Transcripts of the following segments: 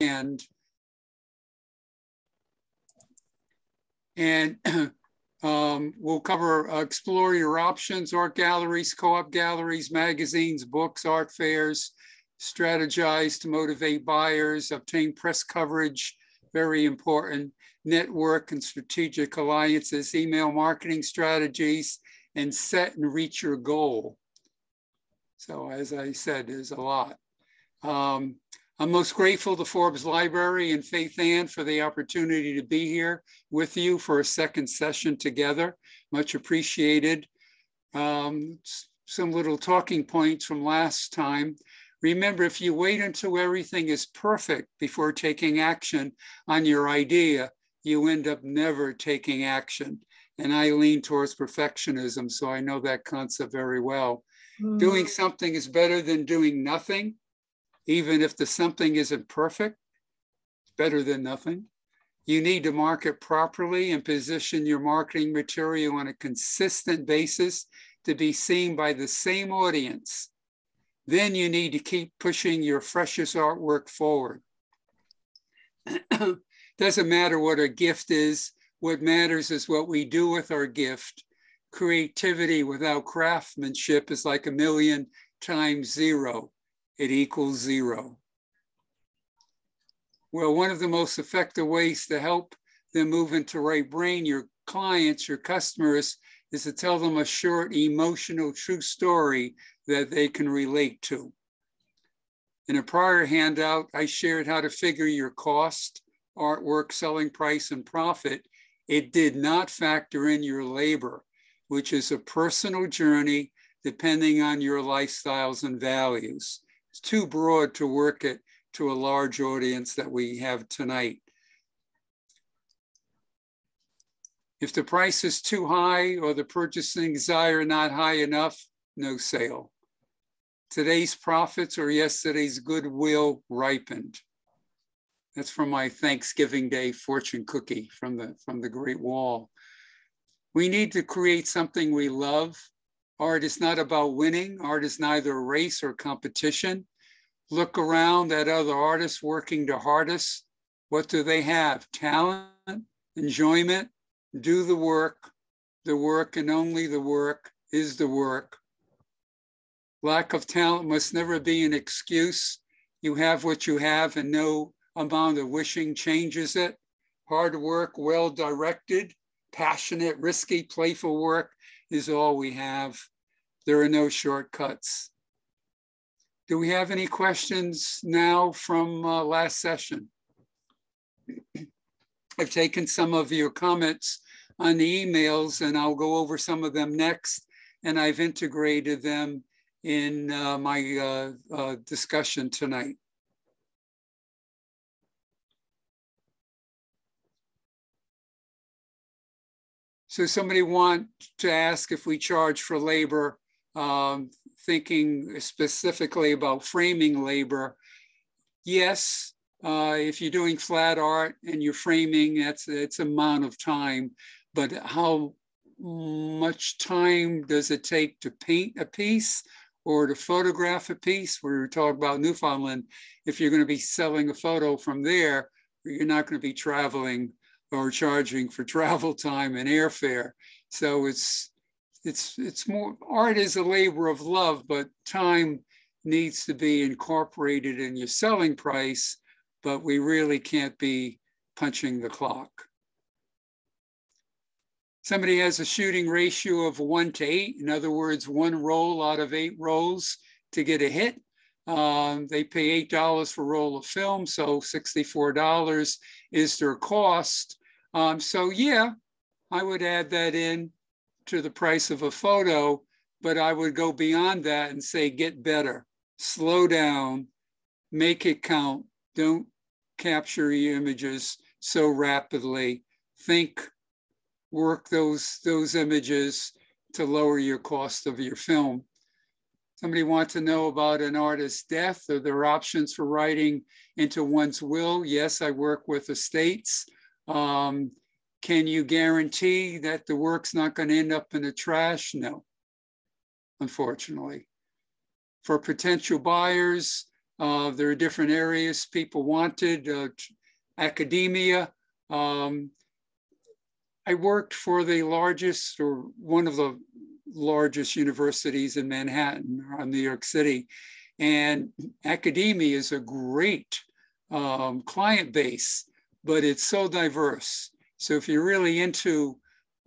and and um, we'll cover uh, explore your options, art galleries, co-op galleries, magazines, books, art fairs, strategize to motivate buyers, obtain press coverage, very important, network and strategic alliances, email marketing strategies, and set and reach your goal. So as I said, there's a lot. Um, I'm most grateful to Forbes Library and Faith Ann for the opportunity to be here with you for a second session together. Much appreciated. Um, some little talking points from last time. Remember, if you wait until everything is perfect before taking action on your idea, you end up never taking action. And I lean towards perfectionism, so I know that concept very well. Mm. Doing something is better than doing nothing even if the something isn't perfect, it's better than nothing. You need to market properly and position your marketing material on a consistent basis to be seen by the same audience. Then you need to keep pushing your freshest artwork forward. Doesn't matter what a gift is, what matters is what we do with our gift. Creativity without craftsmanship is like a million times zero it equals zero. Well, one of the most effective ways to help them move into right brain, your clients, your customers, is to tell them a short, emotional, true story that they can relate to. In a prior handout, I shared how to figure your cost, artwork, selling price, and profit. It did not factor in your labor, which is a personal journey depending on your lifestyles and values it's too broad to work it to a large audience that we have tonight. If the price is too high or the purchasing desire not high enough, no sale. Today's profits or yesterday's goodwill ripened. That's from my Thanksgiving Day fortune cookie from the, from the Great Wall. We need to create something we love Art is not about winning. Art is neither race or competition. Look around at other artists working the hardest. What do they have? Talent, enjoyment, do the work. The work and only the work is the work. Lack of talent must never be an excuse. You have what you have and no amount of wishing changes it. Hard work, well directed, passionate, risky, playful work is all we have. There are no shortcuts. Do we have any questions now from uh, last session? I've taken some of your comments on the emails and I'll go over some of them next. And I've integrated them in uh, my uh, uh discussion tonight. So somebody want to ask if we charge for labor, um, thinking specifically about framing labor. Yes, uh, if you're doing flat art and you're framing, that's it's amount of time, but how much time does it take to paint a piece or to photograph a piece? We were talking about Newfoundland. If you're going to be selling a photo from there, you're not going to be traveling or charging for travel time and airfare. So it's it's it's more art is a labor of love, but time needs to be incorporated in your selling price, but we really can't be punching the clock. Somebody has a shooting ratio of one to eight, in other words, one roll out of eight rolls to get a hit. Um, they pay $8 for a roll of film, so $64 is their cost. Um, so yeah, I would add that in to the price of a photo, but I would go beyond that and say, get better, slow down, make it count. Don't capture your images so rapidly. Think, work those, those images to lower your cost of your film. Somebody wants to know about an artist's death or their options for writing into one's will. Yes, I work with estates. Um, can you guarantee that the work's not going to end up in the trash? No, unfortunately. For potential buyers, Uh, there are different areas people wanted, uh, academia. Um, I worked for the largest or one of the largest universities in Manhattan or New York City. And academia is a great um, client base, but it's so diverse. So if you're really into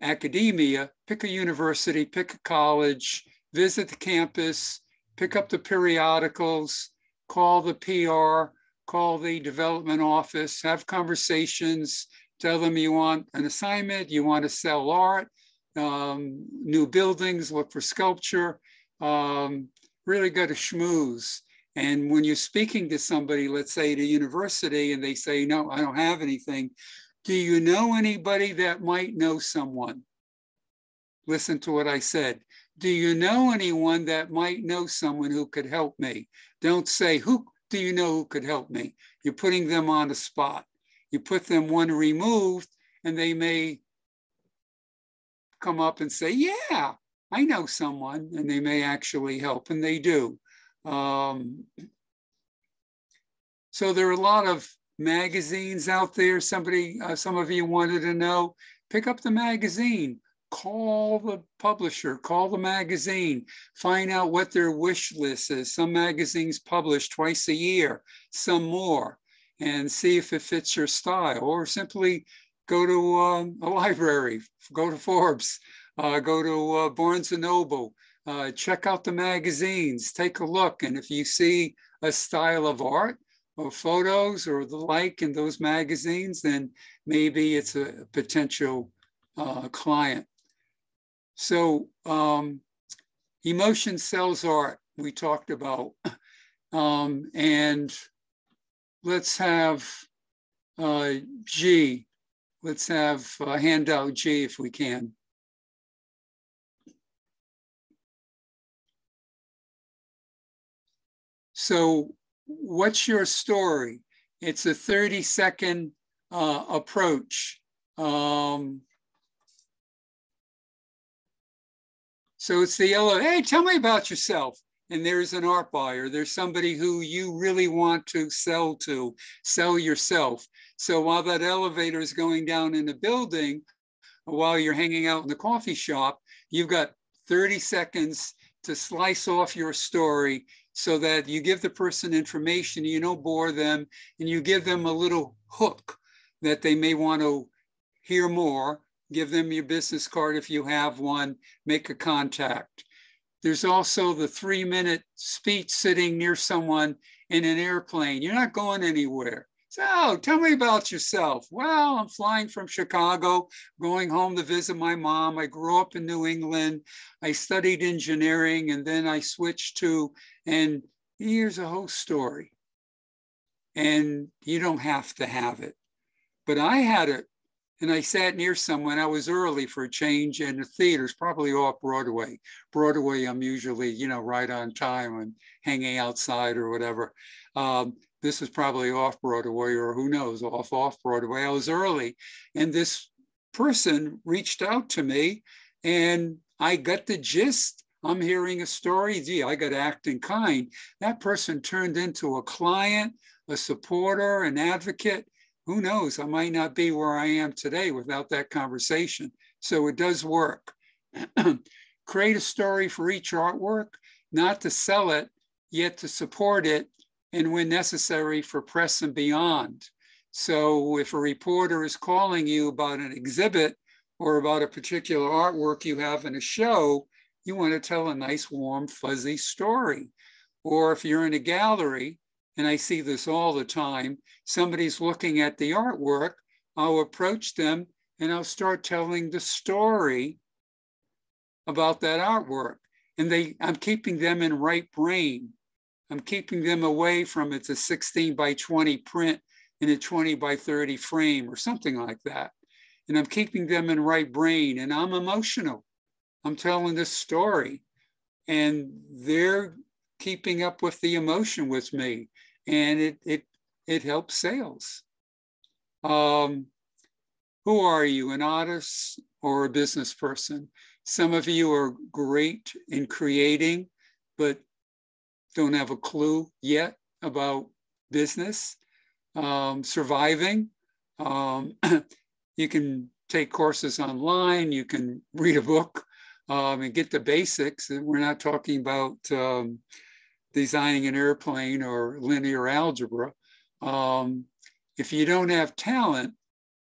academia, pick a university, pick a college, visit the campus, pick up the periodicals, call the PR, call the development office, have conversations, tell them you want an assignment, you want to sell art, um, new buildings, look for sculpture, um, really go to schmooze. And when you're speaking to somebody, let's say at a university, and they say, no, I don't have anything, do you know anybody that might know someone? Listen to what I said. Do you know anyone that might know someone who could help me? Don't say, who do you know who could help me? You're putting them on the spot. You put them one removed, and they may come up and say, yeah, I know someone, and they may actually help, and they do. Um, so there are a lot of magazines out there. Somebody, uh, some of you wanted to know, pick up the magazine, call the publisher, call the magazine, find out what their wish list is. Some magazines publish twice a year, some more, and see if it fits your style, or simply go to um, a library, go to Forbes, uh, go to uh, Barnes and Noble, uh, check out the magazines, take a look. And if you see a style of art or photos or the like in those magazines, then maybe it's a potential uh, client. So um, emotion sells art, we talked about. Um, and let's have uh, G. Let's have uh, handout G if we can. So what's your story? It's a 30 second uh, approach. Um, so it's the yellow, hey, tell me about yourself. And there's an art buyer. There's somebody who you really want to sell to, sell yourself. So while that elevator is going down in the building, while you're hanging out in the coffee shop, you've got 30 seconds to slice off your story so that you give the person information, you don't bore them, and you give them a little hook that they may want to hear more. Give them your business card if you have one, make a contact. There's also the three minute speech sitting near someone in an airplane. You're not going anywhere. So tell me about yourself. Well, I'm flying from Chicago, going home to visit my mom. I grew up in New England. I studied engineering and then I switched to, and here's a whole story. And you don't have to have it. But I had it, and I sat near someone. I was early for a change, and the theater's probably off Broadway. Broadway, I'm usually, you know, right on time and hanging outside or whatever. Um, this is probably off Broadway or who knows, off off Broadway. I was early, and this person reached out to me, and I got the gist. I'm hearing a story. Gee, I got acting kind. That person turned into a client, a supporter, an advocate. Who knows? I might not be where I am today without that conversation. So it does work. Create a story for each artwork, not to sell it, yet to support it and when necessary for press and beyond. So if a reporter is calling you about an exhibit or about a particular artwork you have in a show, you want to tell a nice, warm, fuzzy story. Or if you're in a gallery, and I see this all the time, somebody's looking at the artwork, I'll approach them and I'll start telling the story about that artwork. And they, I'm keeping them in right brain. I'm keeping them away from it's a 16 by 20 print in a 20 by 30 frame or something like that. And I'm keeping them in right brain and I'm emotional. I'm telling this story and they're keeping up with the emotion with me and it, it, it helps sales. Um, who are you, an artist or a business person? Some of you are great in creating, but don't have a clue yet about business, um, surviving. Um, you can take courses online, you can read a book um, and get the basics. And we're not talking about um, designing an airplane or linear algebra. Um, if you don't have talent,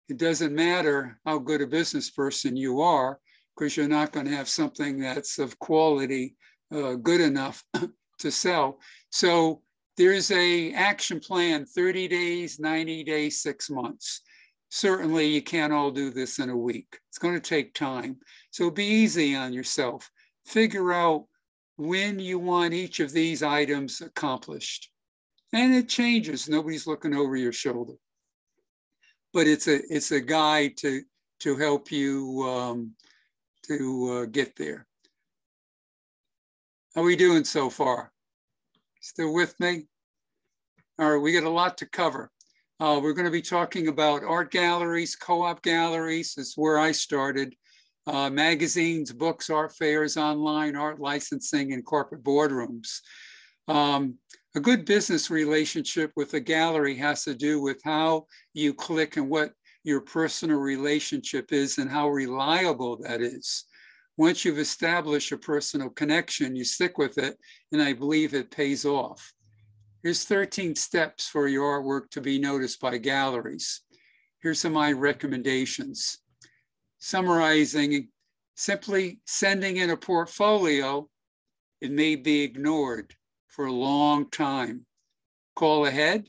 it doesn't matter how good a business person you are, because you're not going to have something that's of quality uh, good enough to sell. So there's a action plan 30 days 90 days six months. Certainly you can't all do this in a week. It's going to take time. So be easy on yourself. Figure out when you want each of these items accomplished. And it changes. Nobody's looking over your shoulder. But it's a it's a guide to to help you um, to uh, get there. How are we doing so far Still with me? All right, we got a lot to cover. Uh, we're going to be talking about art galleries, co-op galleries. Is where I started. Uh, magazines, books, art fairs, online art licensing, and corporate boardrooms. Um, a good business relationship with a gallery has to do with how you click and what your personal relationship is and how reliable that is once you've established a personal connection, you stick with it, and I believe it pays off. Here's 13 steps for your artwork to be noticed by galleries. Here's some of my recommendations. Summarizing, simply sending in a portfolio, it may be ignored for a long time. Call ahead,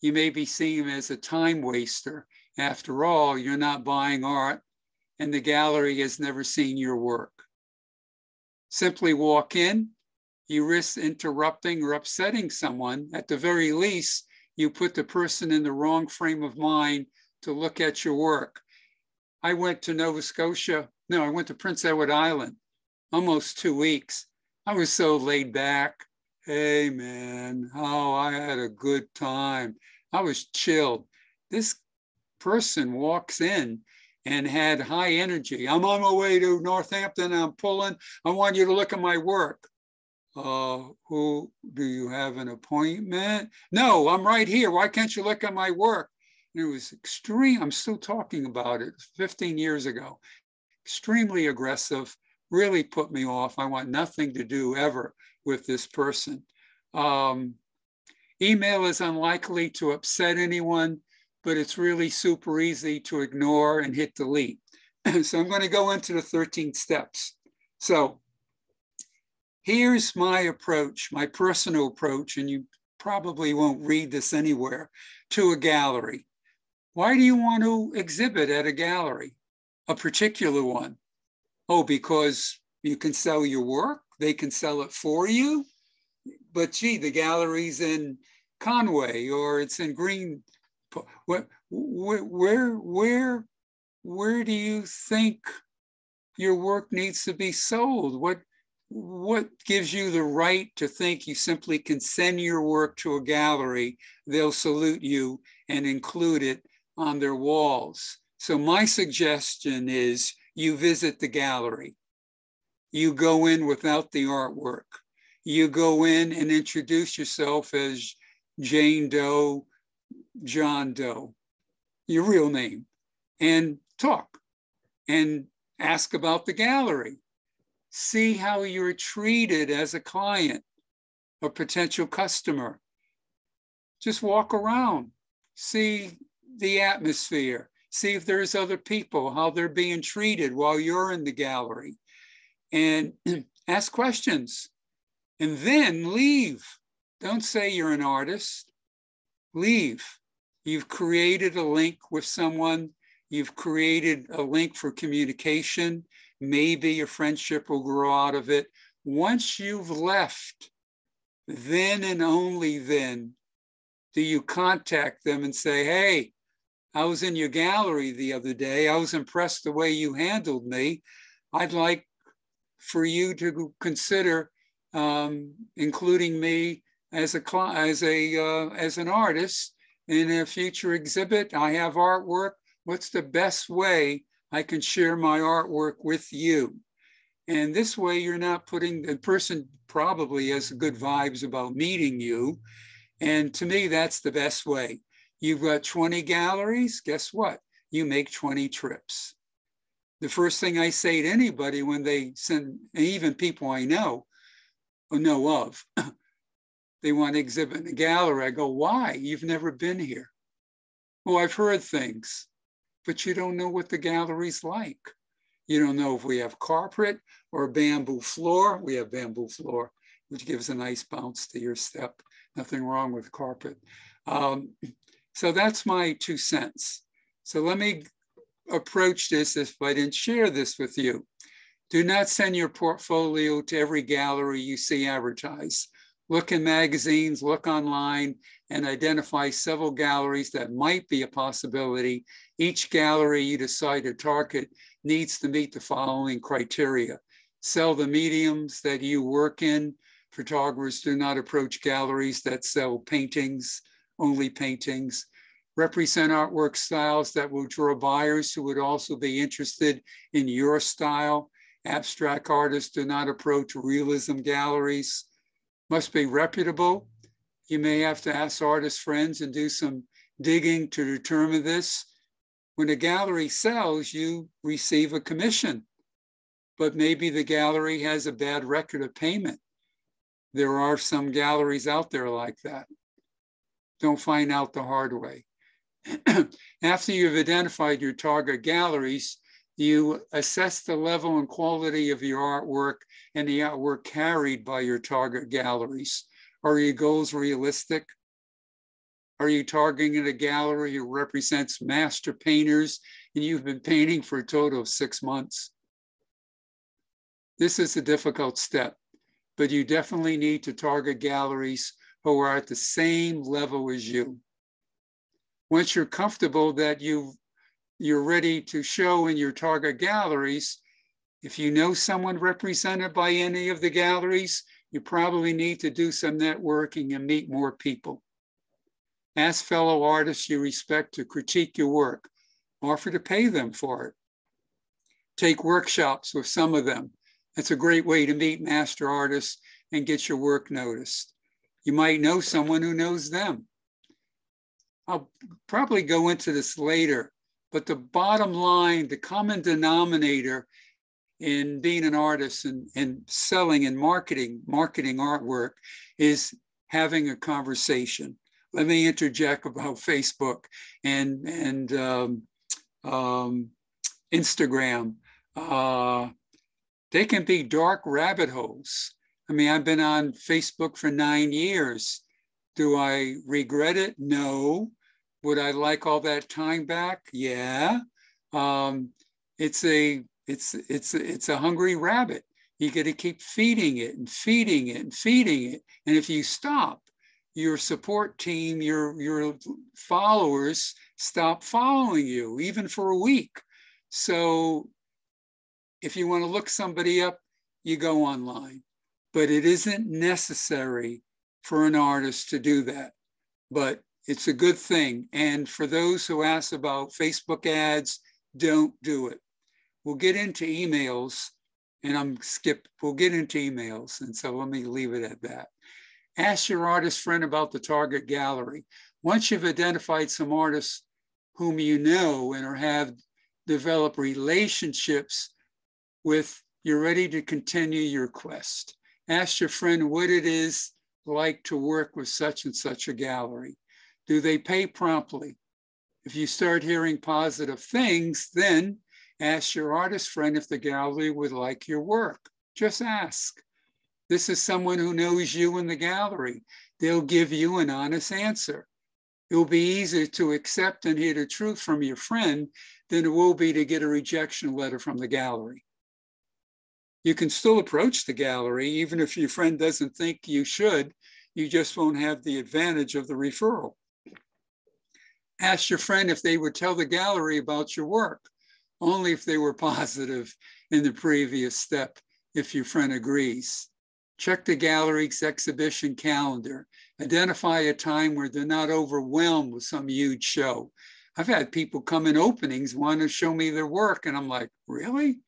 you may be seen as a time waster. After all, you're not buying art, and the gallery has never seen your work. Simply walk in, you risk interrupting or upsetting someone. At the very least, you put the person in the wrong frame of mind to look at your work. I went to Nova Scotia, no, I went to Prince Edward Island almost two weeks. I was so laid back. Hey man, oh, I had a good time. I was chilled. This person walks in and had high energy. I'm on my way to Northampton. I'm pulling. I want you to look at my work. Uh, who do you have an appointment? No, I'm right here. Why can't you look at my work? And it was extreme. I'm still talking about it 15 years ago. Extremely aggressive, really put me off. I want nothing to do ever with this person. Um, email is unlikely to upset anyone but it's really super easy to ignore and hit delete. so I'm going to go into the 13 steps. So here's my approach, my personal approach, and you probably won't read this anywhere, to a gallery. Why do you want to exhibit at a gallery, a particular one? Oh, because you can sell your work, they can sell it for you. But gee, the gallery's in Conway or it's in Green what, where, where, where do you think your work needs to be sold? What, what gives you the right to think you simply can send your work to a gallery, they'll salute you and include it on their walls? So my suggestion is you visit the gallery. You go in without the artwork. You go in and introduce yourself as Jane Doe John Doe, your real name, and talk and ask about the gallery. See how you're treated as a client, a potential customer. Just walk around, see the atmosphere, see if there's other people, how they're being treated while you're in the gallery, and ask questions. And then leave. Don't say you're an artist. Leave. You've created a link with someone. You've created a link for communication. Maybe a friendship will grow out of it. Once you've left, then and only then do you contact them and say, hey, I was in your gallery the other day. I was impressed the way you handled me. I'd like for you to consider um, including me as a as a uh, as an artist in a future exhibit. I have artwork. What's the best way I can share my artwork with you? And this way, you're not putting the person probably has good vibes about meeting you. And to me, that's the best way. You've got 20 galleries, guess what? You make 20 trips. The first thing I say to anybody when they send, even people I know or know of, they want to exhibit in a gallery. I go, why? You've never been here. Well, I've heard things, but you don't know what the gallery's like. You don't know if we have carpet or bamboo floor. We have bamboo floor, which gives a nice bounce to your step. Nothing wrong with carpet. Um, so that's my two cents. So let me approach this if I didn't share this with you. Do not send your portfolio to every gallery you see advertised. Look in magazines, look online, and identify several galleries that might be a possibility. Each gallery you decide to target needs to meet the following criteria. Sell the mediums that you work in. Photographers do not approach galleries that sell paintings, only paintings. Represent artwork styles that will draw buyers who would also be interested in your style. Abstract artists do not approach realism galleries. Must be reputable. You may have to ask artist friends and do some digging to determine this. When a gallery sells, you receive a commission, but maybe the gallery has a bad record of payment. There are some galleries out there like that. Don't find out the hard way. After you've identified your target galleries, you assess the level and quality of your artwork and the artwork carried by your target galleries. Are your goals realistic? Are you targeting a gallery who represents master painters and you've been painting for a total of six months? This is a difficult step, but you definitely need to target galleries who are at the same level as you. Once you're comfortable that you you're ready to show in your target galleries, if you know someone represented by any of the galleries, you probably need to do some networking and meet more people. Ask fellow artists you respect to critique your work. Offer to pay them for it. Take workshops with some of them. That's a great way to meet master artists and get your work noticed. You might know someone who knows them. I'll probably go into this later, but the bottom line, the common denominator in being an artist and, and selling and marketing, marketing artwork is having a conversation let me interject about Facebook and and um, um, Instagram. Uh, they can be dark rabbit holes. I mean, I've been on Facebook for nine years. Do I regret it? No. Would I like all that time back? Yeah. Um, it's a it's it's it's a hungry rabbit. You got to keep feeding it and feeding it and feeding it. And if you stop, your support team, your, your followers stop following you, even for a week. So if you want to look somebody up, you go online. But it isn't necessary for an artist to do that. But it's a good thing. And for those who ask about Facebook ads, don't do it. We'll get into emails and I'm skip, we'll get into emails. And so let me leave it at that. Ask your artist friend about the target gallery. Once you've identified some artists whom you know and or have developed relationships with, you're ready to continue your quest. Ask your friend what it is like to work with such and such a gallery. Do they pay promptly? If you start hearing positive things, then ask your artist friend if the gallery would like your work. Just ask. This is someone who knows you in the gallery. They'll give you an honest answer. It will be easier to accept and hear the truth from your friend than it will be to get a rejection letter from the gallery. You can still approach the gallery, even if your friend doesn't think you should, you just won't have the advantage of the referral. Ask your friend if they would tell the gallery about your work, only if they were positive in the previous step, if your friend agrees. Check the gallery's exhibition calendar. Identify a time where they're not overwhelmed with some huge show. I've had people come in openings want to show me their work, and I'm like, really?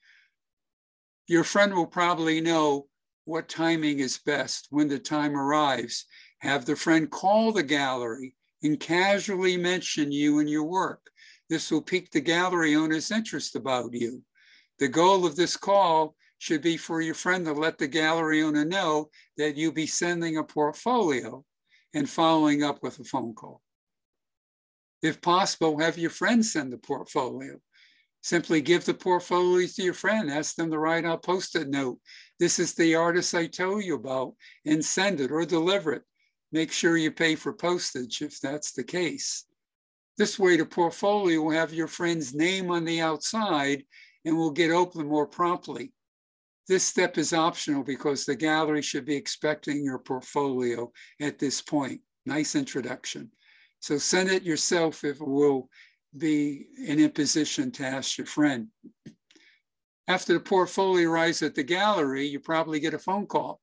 Your friend will probably know what timing is best when the time arrives. Have the friend call the gallery and casually mention you and your work. This will pique the gallery owner's interest about you. The goal of this call should be for your friend to let the gallery owner know that you'll be sending a portfolio and following up with a phone call. If possible, have your friend send the portfolio. Simply give the portfolios to your friend, ask them to write a post-it note. This is the artist I told you about and send it or deliver it. Make sure you pay for postage if that's the case. This way, the portfolio will have your friend's name on the outside and will get open more promptly. This step is optional because the gallery should be expecting your portfolio at this point. Nice introduction. So send it yourself if it will be an imposition to ask your friend. After the portfolio arrives at the gallery, you probably get a phone call.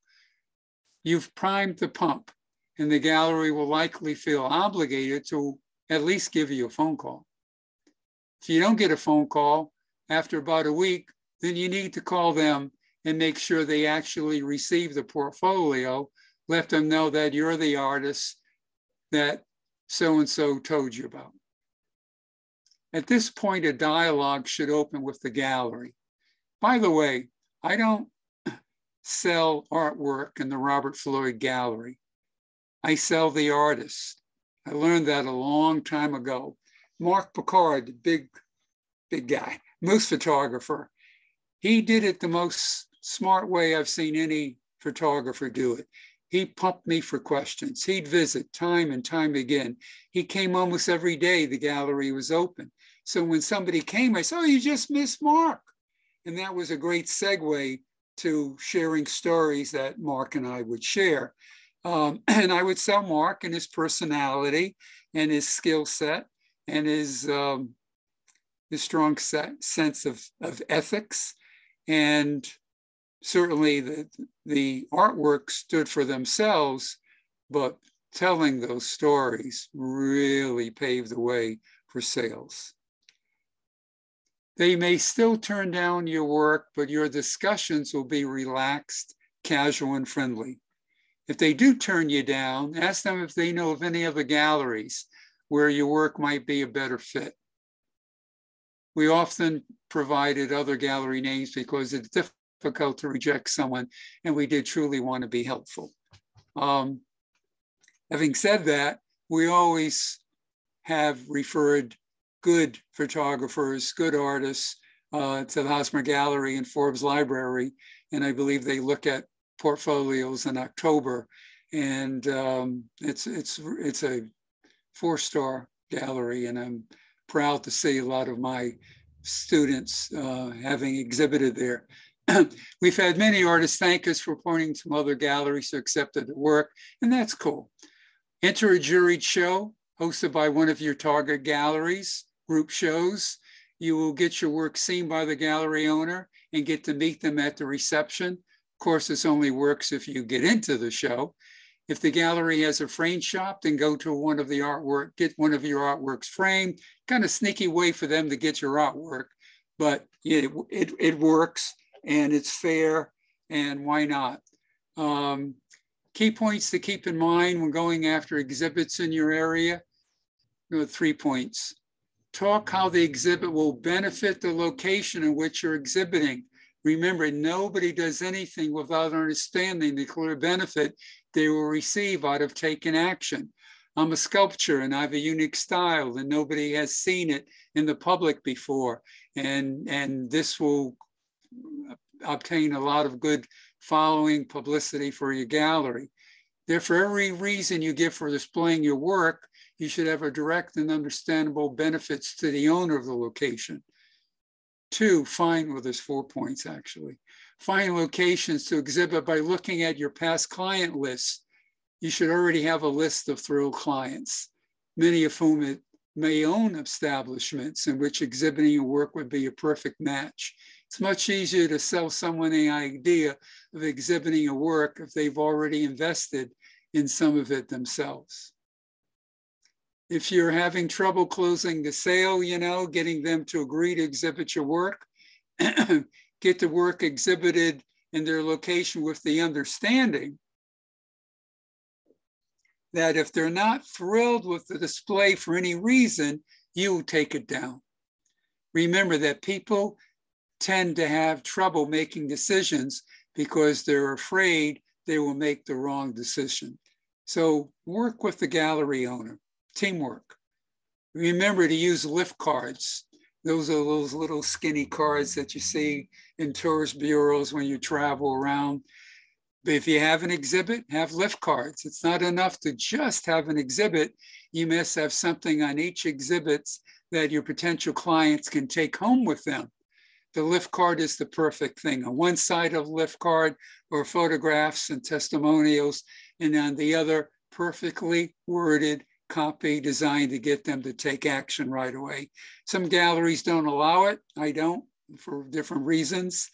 You've primed the pump, and the gallery will likely feel obligated to at least give you a phone call. If you don't get a phone call after about a week, then you need to call them and make sure they actually receive the portfolio. Let them know that you're the artist that so and so told you about. At this point, a dialogue should open with the gallery. By the way, I don't sell artwork in the Robert Floyd Gallery. I sell the artist. I learned that a long time ago. Mark Picard, the big, big guy, moose photographer, he did it the most smart way I've seen any photographer do it. He pumped me for questions. He'd visit time and time again. He came almost every day the gallery was open. So when somebody came, I said, Oh, you just missed Mark. And that was a great segue to sharing stories that Mark and I would share. Um, and I would sell Mark and his personality and his skill set and his, um, his strong set, sense of, of ethics and certainly the, the artwork stood for themselves, but telling those stories really paved the way for sales. They may still turn down your work, but your discussions will be relaxed, casual, and friendly. If they do turn you down, ask them if they know of any other galleries where your work might be a better fit. We often provided other gallery names because it's difficult to reject someone, and we did truly want to be helpful. Um, having said that, we always have referred good photographers, good artists uh, to the Hosmer Gallery and Forbes Library, and I believe they look at portfolios in October, and um, it's it's it's a four-star gallery, and I'm proud to see a lot of my students uh, having exhibited there. We've had many artists thank us for pointing to other galleries who accepted the work, and that's cool. Enter a juried show hosted by one of your target galleries, group shows. You will get your work seen by the gallery owner and get to meet them at the reception. Of course, this only works if you get into the show. If the gallery has a frame shop, then go to one of the artwork, get one of your artworks framed. Kind of sneaky way for them to get your artwork, but it, it, it works and it's fair, and why not? Um, key points to keep in mind when going after exhibits in your area, you know, three points. Talk how the exhibit will benefit the location in which you're exhibiting. Remember, nobody does anything without understanding the clear benefit they will receive out of taking action. I'm a sculptor and I have a unique style and nobody has seen it in the public before. And, and this will obtain a lot of good following publicity for your gallery. Therefore, every reason you give for displaying your work, you should have a direct and understandable benefits to the owner of the location. Two, find, well, there's four points actually. Find locations to exhibit by looking at your past client list. You should already have a list of thrill clients, many of whom may own establishments in which exhibiting your work would be a perfect match. It's much easier to sell someone the idea of exhibiting a work if they've already invested in some of it themselves. If you're having trouble closing the sale, you know, getting them to agree to exhibit your work, get the work exhibited in their location with the understanding that if they're not thrilled with the display for any reason, you take it down. Remember that people tend to have trouble making decisions because they're afraid they will make the wrong decision. So work with the gallery owner, teamwork. Remember to use lift cards. Those are those little skinny cards that you see in tourist bureaus when you travel around. But if you have an exhibit, have lift cards. It's not enough to just have an exhibit. You must have something on each exhibit that your potential clients can take home with them. The lift card is the perfect thing. On one side of lift card are photographs and testimonials, and on the other, perfectly worded copy designed to get them to take action right away. Some galleries don't allow it. I don't for different reasons.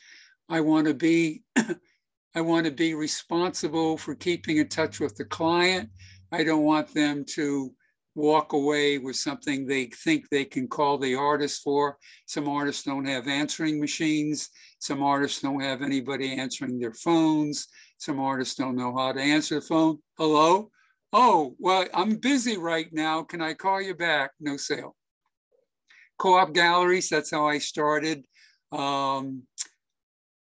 I want to be I want to be responsible for keeping in touch with the client. I don't want them to walk away with something they think they can call the artist for. Some artists don't have answering machines. Some artists don't have anybody answering their phones. Some artists don't know how to answer the phone. Hello? Oh, well, I'm busy right now. Can I call you back? No sale. Co-op galleries, that's how I started. Um,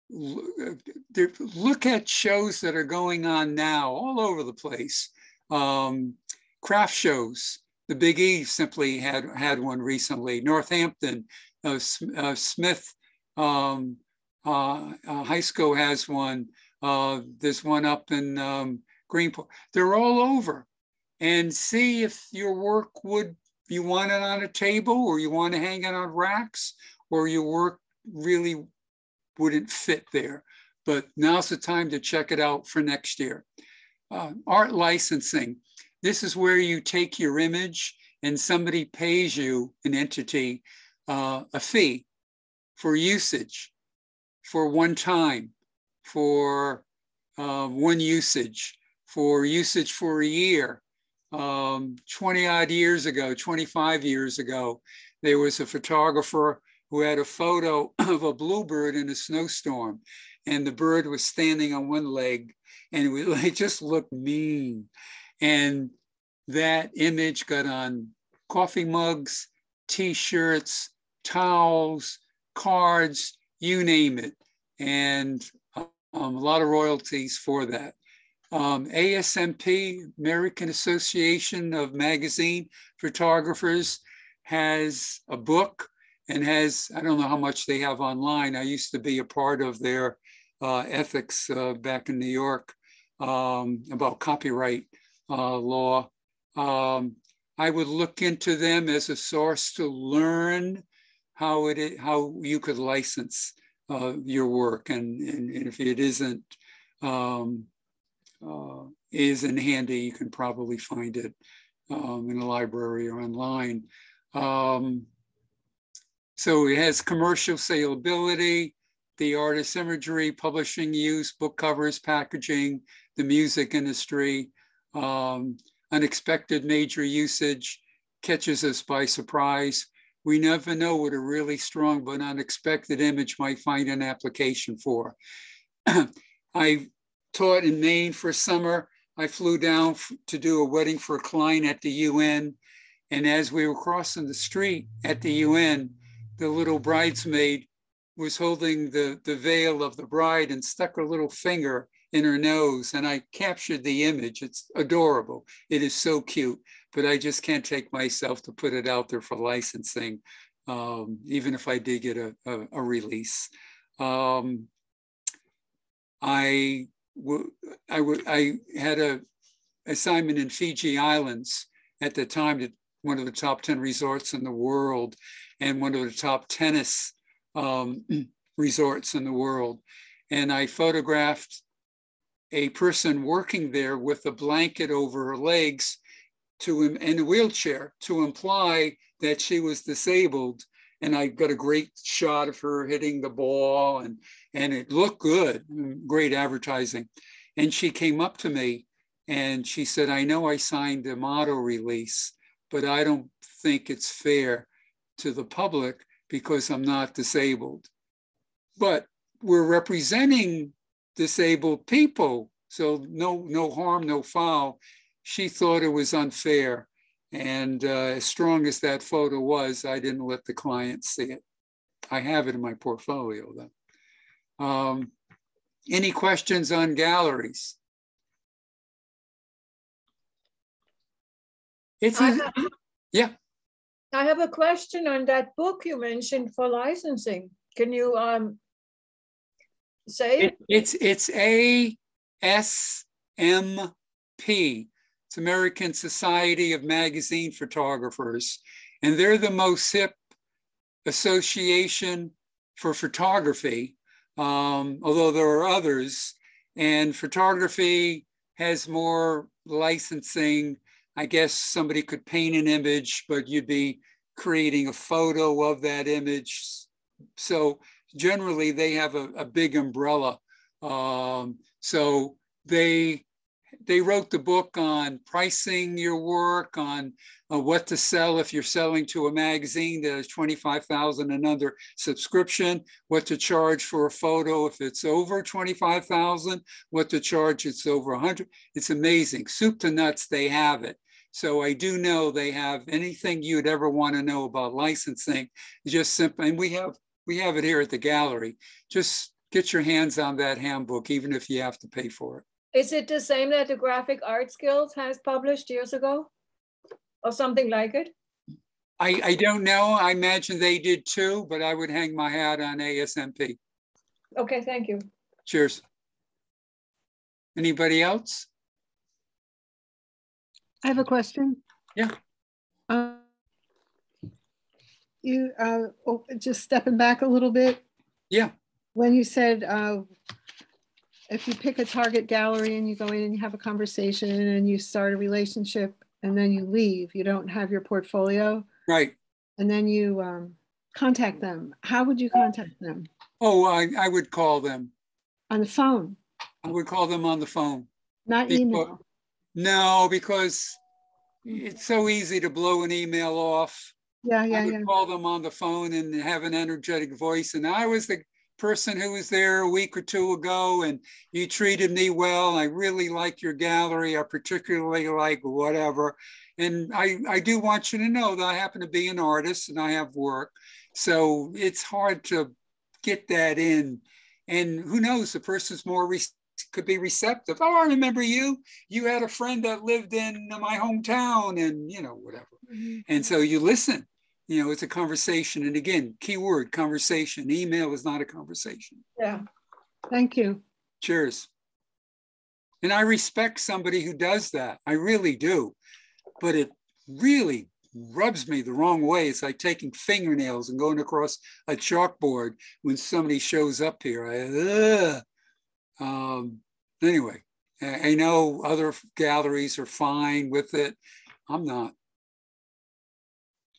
look at shows that are going on now all over the place. Um, craft shows. The Big E simply had had one recently. Northampton, uh, uh, Smith um, uh, uh, High School has one. Uh, there's one up in um, Greenport. They're all over. And see if your work would, you want it on a table or you want to hang it on racks or your work really wouldn't fit there. But now's the time to check it out for next year. Uh, art licensing. This is where you take your image and somebody pays you, an entity, uh, a fee for usage, for one time, for uh, one usage, for usage for a year. Um, 20 odd years ago, 25 years ago, there was a photographer who had a photo of a bluebird in a snowstorm. And the bird was standing on one leg and it just looked mean. And that image got on coffee mugs, t shirts, towels, cards, you name it. And um, a lot of royalties for that. Um, ASMP, American Association of Magazine Photographers, has a book and has, I don't know how much they have online. I used to be a part of their uh, ethics uh, back in New York um, about copyright uh, law. Um, I would look into them as a source to learn how it how you could license uh, your work, and, and, and, if it isn't um, uh, is in handy, you can probably find it um, in a library or online. Um, so it has commercial saleability, the artist imagery, publishing use, book covers, packaging, the music industry, um, unexpected major usage catches us by surprise. We never know what a really strong but unexpected image might find an application for. I taught in Maine for summer. I flew down to do a wedding for a client at the UN. And as we were crossing the street at the UN, the little bridesmaid was holding the, the veil of the bride and stuck her little finger in her nose and I captured the image. It's adorable. It is so cute, but I just can't take myself to put it out there for licensing, um, even if I did get a, a, a release. Um, I, I, I had a assignment in Fiji Islands at the time, one of the top 10 resorts in the world and one of the top tennis um, resorts in the world. And I photographed a person working there with a blanket over her legs to in a wheelchair to imply that she was disabled and I got a great shot of her hitting the ball and and it looked good great advertising and she came up to me and she said I know I signed a model release but I don't think it's fair to the public because I'm not disabled but we're representing disabled people. So no, no harm, no foul. she thought it was unfair. And uh, as strong as that photo was, I didn't let the client see it. I have it in my portfolio though. Um, any questions on galleries? It's I have, yeah. I have a question on that book you mentioned for licensing. Can you um, say it? It's it's A S M P. It's American Society of Magazine Photographers, and they're the most hip association for photography. Um, although there are others, and photography has more licensing I guess somebody could paint an image, but you'd be creating a photo of that image. So generally they have a, a big umbrella. Um, so they they wrote the book on pricing your work, on uh, what to sell if you're selling to a magazine that has 25,000 and under subscription, what to charge for a photo if it's over 25,000, what to charge it's over 100. It's amazing. Soup to nuts, they have it. So I do know they have anything you'd ever want to know about licensing. Just simply, and we have we have it here at the gallery. Just get your hands on that handbook, even if you have to pay for it. Is it the same that the Graphic Arts Guild has published years ago, or something like it? I, I don't know. I imagine they did too, but I would hang my hat on ASMP. Okay, thank you. Cheers. Anybody else? I have a question. Yeah. Uh, you uh, oh, just stepping back a little bit. Yeah. When you said uh, if you pick a target gallery and you go in and you have a conversation and you start a relationship and then you leave, you don't have your portfolio. Right. And then you um, contact them. How would you contact them? Oh, I, I would call them. On the phone? I would call them on the phone. Not Because- email. No, because it's so easy to blow an email off. Yeah, I yeah, would yeah. call them on the phone and have an energetic voice. And I was the person who was there a week or two ago, and you treated me well. I really like your gallery. I particularly like whatever. And I, I do want you to know that I happen to be an artist and I have work. So it's hard to get that in. And who knows, the person's more re- could be receptive. Oh, I remember you. You had a friend that lived in my hometown, and you know, whatever. Mm-hmm. And so you listen. You know, it's a conversation. And again, keyword conversation. Email is not a conversation. Yeah. Thank you. Cheers. And I respect somebody who does that. I really do. But it really rubs me the wrong way. It's like taking fingernails and going across a chalkboard when somebody shows up here. I. Um, anyway, I know other galleries are fine with it. I'm not.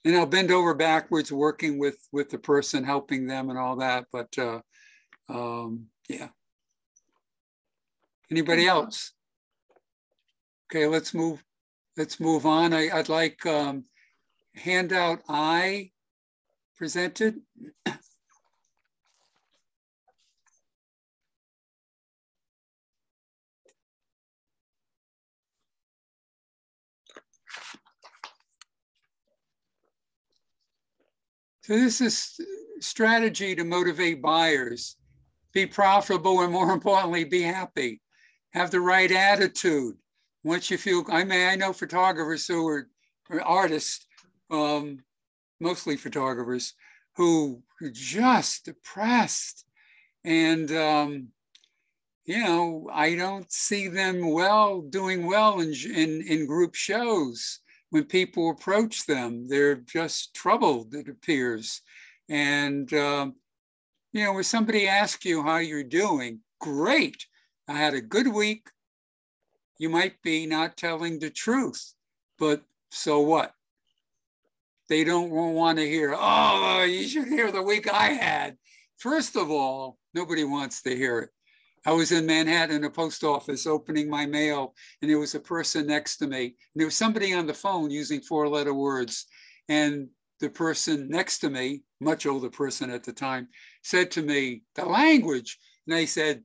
And I'll bend over backwards working with with the person helping them and all that. But uh, um, yeah. Anybody else? Okay, let's move. Let's move on. I, I'd like um, handout I presented. So this is strategy to motivate buyers, be profitable, and more importantly, be happy. Have the right attitude. Once you feel, I mean, I know photographers who are, artists, um, mostly photographers, who are just depressed. And, um, you know, I don't see them well, doing well in, in, in group shows when people approach them. They're just troubled, it appears. And, um, you know, when somebody asks you how you're doing, great. I had a good week. You might be not telling the truth, but so what? They don't want to hear, oh, you should hear the week I had. First of all, nobody wants to hear it. I was in Manhattan, a post office, opening my mail, and there was a person next to me. And there was somebody on the phone using four letter words. And the person next to me, much older person at the time, said to me, the language. And I said,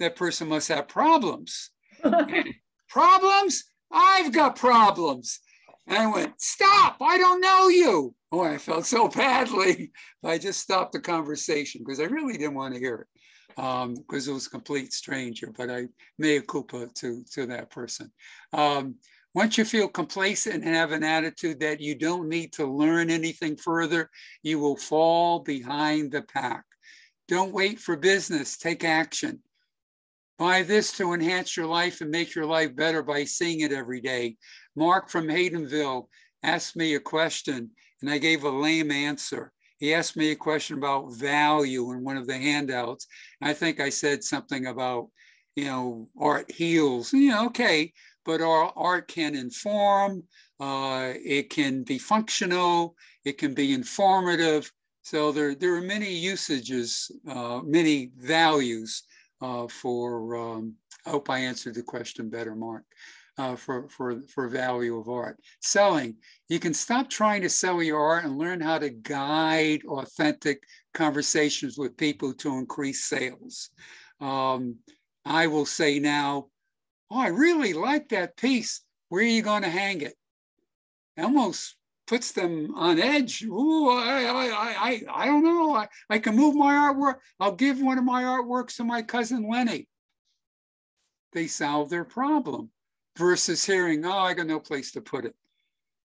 that person must have problems. problems? I've got problems. And I went, Stop, I don't know you. Oh, I felt so badly. I just stopped the conversation because I really didn't want to hear it because um, it was a complete stranger, but I made a culpa to, to that person. Um, once you feel complacent and have an attitude that you don't need to learn anything further, you will fall behind the pack. Don't wait for business, take action. Buy this to enhance your life and make your life better by seeing it every day. Mark from Haydenville asked me a question and I gave a lame answer. He asked me a question about value in one of the handouts. I think I said something about, you know, art heals. You know, okay, but our art can inform, uh, it can be functional, it can be informative. So there, there are many usages, uh, many values uh, for, um, I hope I answered the question better, Mark, uh, for, for, for value of art. Selling, you can stop trying to sell your art and learn how to guide authentic conversations with people to increase sales. Um, I will say now, oh, I really like that piece. Where are you going to hang it? Almost puts them on edge. Ooh, I, I, I, I don't know. I, I can move my artwork. I'll give one of my artworks to my cousin Lenny. They solve their problem versus hearing, oh, I got no place to put it.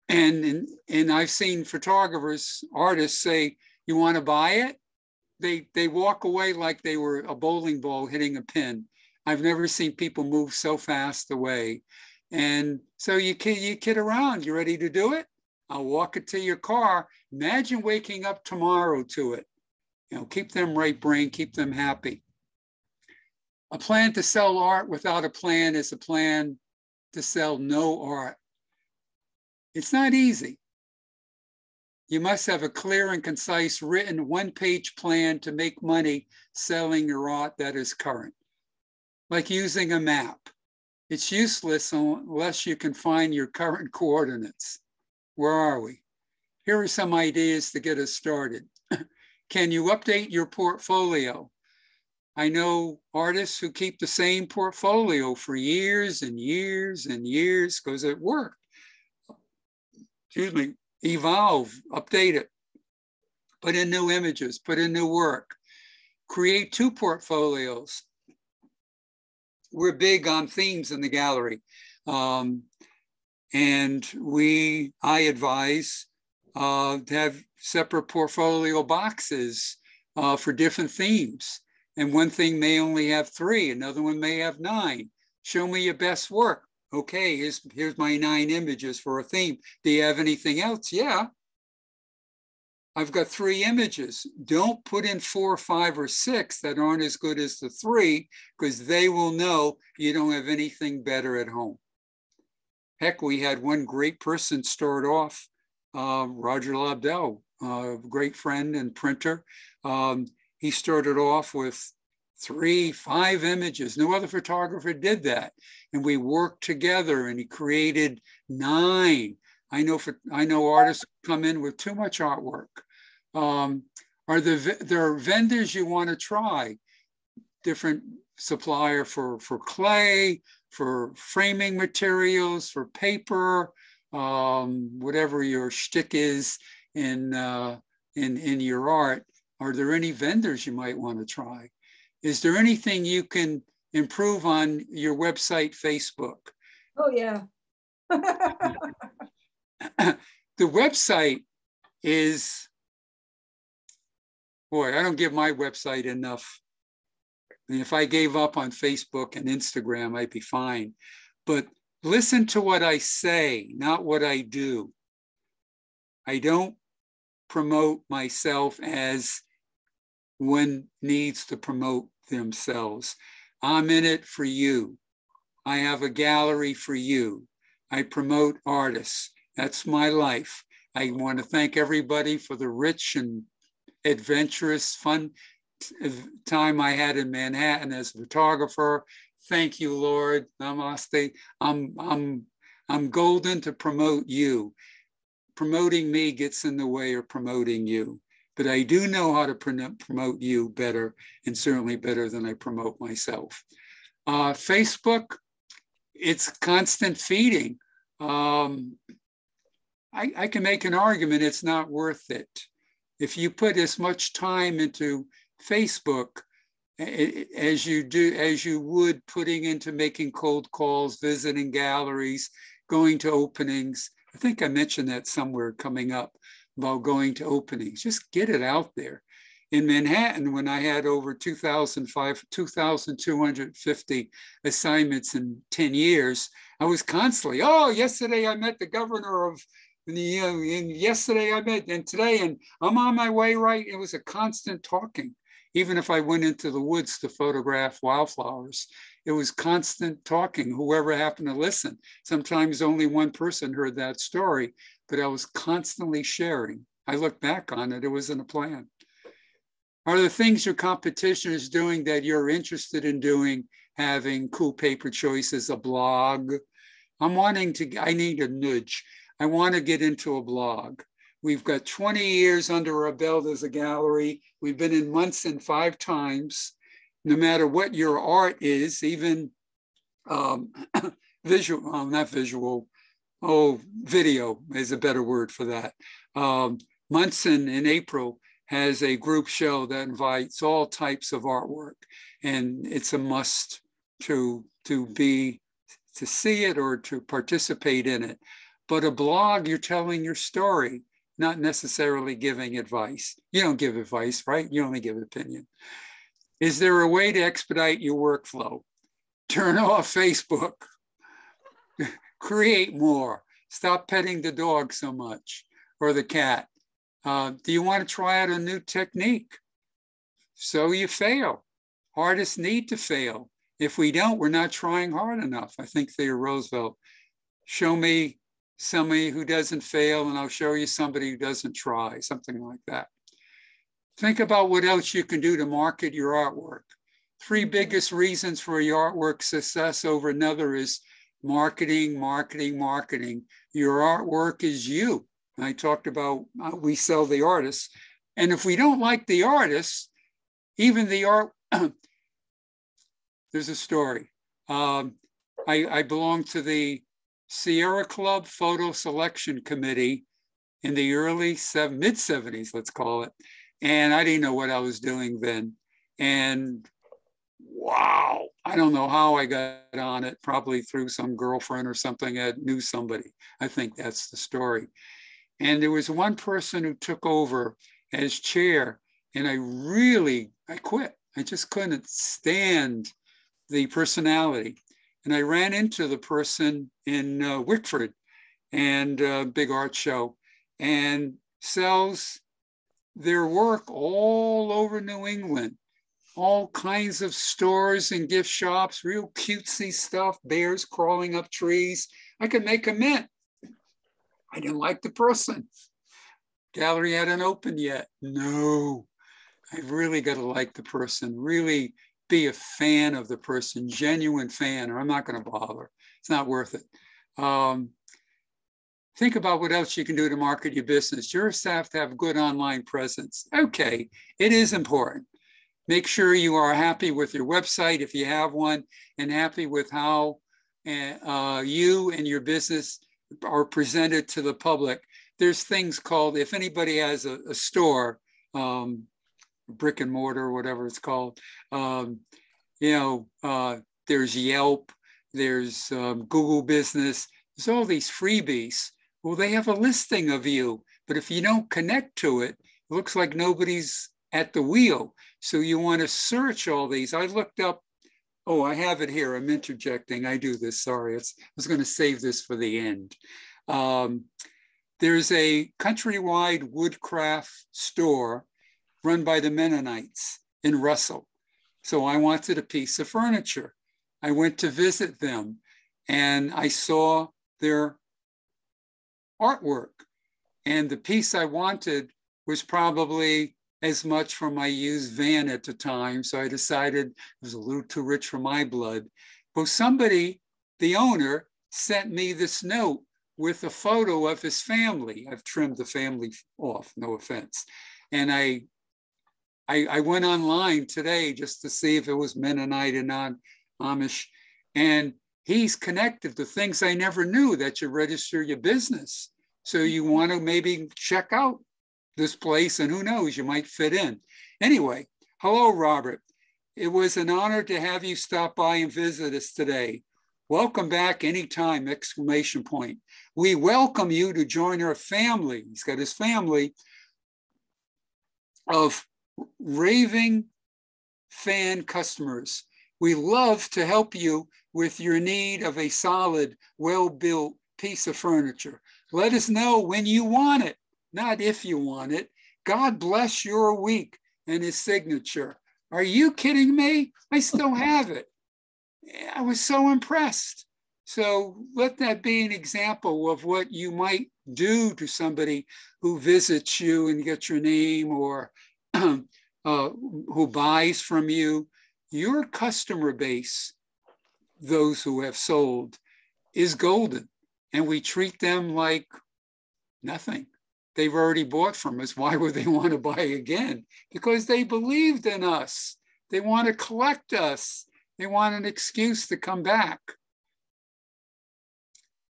And, and, and I've seen photographers, artists say, you want to buy it? They, they walk away like they were a bowling ball hitting a pin. I've never seen people move so fast away. And so you kid, you kid around, you ready to do it? I'll walk it to your car. Imagine waking up tomorrow to it. You know, keep them right brain, keep them happy. A plan to sell art without a plan is a plan to sell no art. It's not easy. You must have a clear and concise written one page plan to make money selling your art that is current, like using a map. It's useless unless you can find your current coordinates. Where are we? Here are some ideas to get us started. Can you update your portfolio? I know artists who keep the same portfolio for years and years and years because it worked. Excuse me, evolve, update it, put in new images, put in new work, create two portfolios. We're big on themes in the gallery. Um, and we, I advise uh, to have separate portfolio boxes uh, for different themes. And one thing may only have three, another one may have nine. Show me your best work. Okay, here's, here's my nine images for a theme. Do you have anything else? Yeah. I've got three images. Don't put in four, five, or six that aren't as good as the three, because they will know you don't have anything better at home. Heck, we had one great person start off, uh, Roger Lobdell, a great friend and printer. Um, he started off with three, five images. No other photographer did that. And we worked together and he created nine. I know for, I know artists come in with too much artwork. Um, are there, there are vendors you want to try? Different supplier for, for clay, for framing materials, for paper, um, whatever your shtick is in, uh, in, in your art, are there any vendors you might want to try? Is there anything you can improve on your website, Facebook? Oh, yeah. the website is, boy, I don't give my website enough and if I gave up on Facebook and Instagram, I'd be fine. But listen to what I say, not what I do. I don't promote myself as one needs to promote themselves. I'm in it for you. I have a gallery for you. I promote artists. That's my life. I want to thank everybody for the rich and adventurous, fun time I had in Manhattan as a photographer. Thank you, Lord. Namaste. I'm, I'm, I'm golden to promote you. Promoting me gets in the way of promoting you. But I do know how to promote you better, and certainly better than I promote myself. Uh, Facebook it's constant feeding. Um, I, I can make an argument it's not worth it. If you put as much time into Facebook as you do, as you would putting into making cold calls, visiting galleries, going to openings. I think I mentioned that somewhere coming up about going to openings. Just get it out there. In Manhattan, when I had over 2,005, 2,250 assignments in 10 years, I was constantly, oh, yesterday I met the governor of the, uh, and yesterday I met, and today, and I'm on my way, right? It was a constant talking. Even if I went into the woods to photograph wildflowers, it was constant talking, whoever happened to listen. Sometimes only one person heard that story, but I was constantly sharing. I look back on it, it wasn't a plan. Are the things your competition is doing that you're interested in doing, having cool paper choices, a blog? I'm wanting to, I need a nudge. I want to get into a blog. We've got 20 years under our belt as a gallery. We've been in Munson five times. No matter what your art is, even um, visual, well, not visual, oh, video is a better word for that. Um, Munson in April has a group show that invites all types of artwork, and it's a must to to be to see it or to participate in it. But a blog, you're telling your story, not necessarily giving advice. You don't give advice, right? You only give opinion. Is there a way to expedite your workflow? Turn off Facebook, create more, stop petting the dog so much or the cat. Uh, do you want to try out a new technique? So you fail. Artists need to fail. If we don't, we're not trying hard enough. I think Theodore Roosevelt, show me somebody who doesn't fail and I'll show you somebody who doesn't try, something like that. Think about what else you can do to market your artwork. Three biggest reasons for your artwork success over another is marketing, marketing, marketing. Your artwork is you. I talked about uh, we sell the artists. And if we don't like the artists, even the art, there's a story. Um, I, I belong to the Sierra Club Photo Selection Committee in the early mid 70s, let's call it. And I didn't know what I was doing then. And wow, I don't know how I got on it, probably through some girlfriend or something that knew somebody. I think that's the story. And there was one person who took over as chair, and I really, I quit. I just couldn't stand the personality. And I ran into the person in uh, Wickford and uh, big art show and sells their work all over New England, all kinds of stores and gift shops, real cutesy stuff, bears crawling up trees. I could make a mint. I didn't like the person. Gallery hadn't opened yet. No, I really got to like the person, really be a fan of the person, genuine fan, or I'm not going to bother. It's not worth it. Um, think about what else you can do to market your business. Your staff to have good online presence. Okay, it is important. Make sure you are happy with your website if you have one, and happy with how uh, you and your business are presented to the public. There's things called, if anybody has a, a store, um, brick and mortar, or whatever it's called. Um, you know, uh, there's Yelp, there's um, Google Business, there's all these freebies. Well, they have a listing of you, but if you don't connect to it, it looks like nobody's at the wheel. So you want to search all these. I looked up, oh, I have it here. I'm interjecting. I do this. Sorry. It's, I was going to save this for the end. Um, there's a countrywide woodcraft store run by the Mennonites in Russell. So I wanted a piece of furniture. I went to visit them and I saw their artwork. And the piece I wanted was probably as much from my used van at the time. So I decided it was a little too rich for my blood. But somebody, the owner, sent me this note with a photo of his family. I've trimmed the family off, no offense. And I I, I went online today just to see if it was Mennonite and not Amish. And he's connected to things I never knew that you register your business. So you mm-hmm. want to maybe check out this place and who knows, you might fit in. Anyway, hello, Robert. It was an honor to have you stop by and visit us today. Welcome back anytime, exclamation point. We welcome you to join our family. He's got his family of raving fan customers. We love to help you with your need of a solid, well-built piece of furniture. Let us know when you want it, not if you want it. God bless your week and his signature. Are you kidding me? I still have it. I was so impressed. So let that be an example of what you might do to somebody who visits you and gets your name or uh, who buys from you. Your customer base, those who have sold, is golden. And we treat them like nothing. They've already bought from us. Why would they want to buy again? Because they believed in us. They want to collect us. They want an excuse to come back.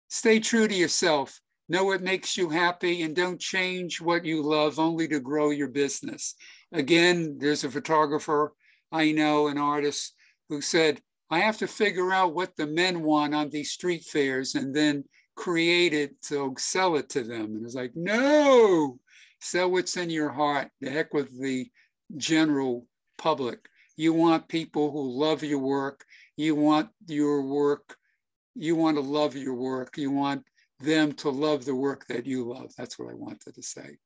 Stay true to yourself. Know what makes you happy and don't change what you love only to grow your business. Again, there's a photographer I know, an artist, who said, I have to figure out what the men want on these street fairs and then create it to sell it to them. And it's like, no, sell what's in your heart. The heck with the general public. You want people who love your work. You want your work. You want to love your work. You want them to love the work that you love. That's what I wanted to say.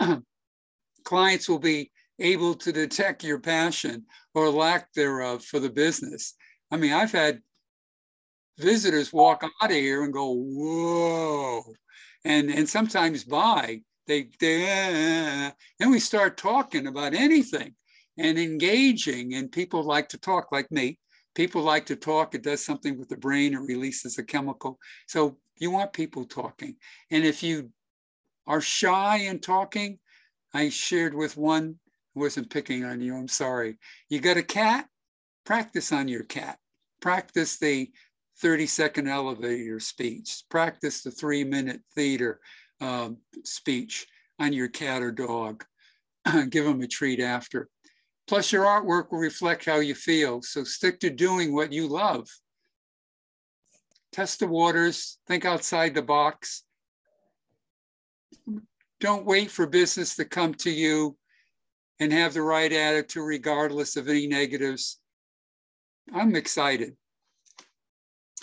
Clients will be able to detect your passion or lack thereof for the business. I mean, I've had visitors walk out of here and go, whoa, and, and sometimes buy. They, they then we start talking about anything and engaging. And people like to talk, like me. People like to talk. It does something with the brain. It releases a chemical. So you want people talking. And if you are shy in talking, I shared with one wasn't picking on you. I'm sorry. You got a cat? Practice on your cat. Practice the 30 second elevator speech. Practice the three minute theater um, speech on your cat or dog. Give them a treat after. Plus, your artwork will reflect how you feel. So stick to doing what you love. Test the waters, think outside the box. Don't wait for business to come to you and have the right attitude regardless of any negatives. I'm excited.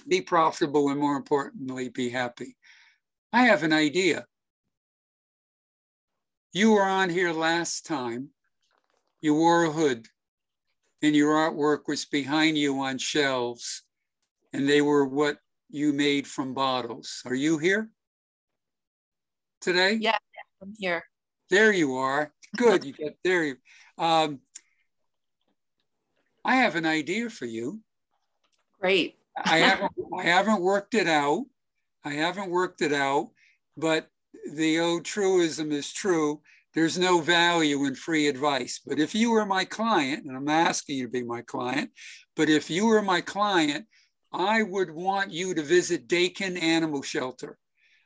Be profitable and more importantly, be happy. I have an idea. You were on here last time. You wore a hood and your artwork was behind you on shelves and they were what you made from bottles. Are you here today? Yeah, I'm here. There you are. Good, you get there. Um, I have an idea for you. Great. I haven't I haven't worked it out. I haven't worked it out, but the old truism is true. There's no value in free advice. But if you were my client, and I'm asking you to be my client, but if you were my client, I would want you to visit Dakin Animal Shelter.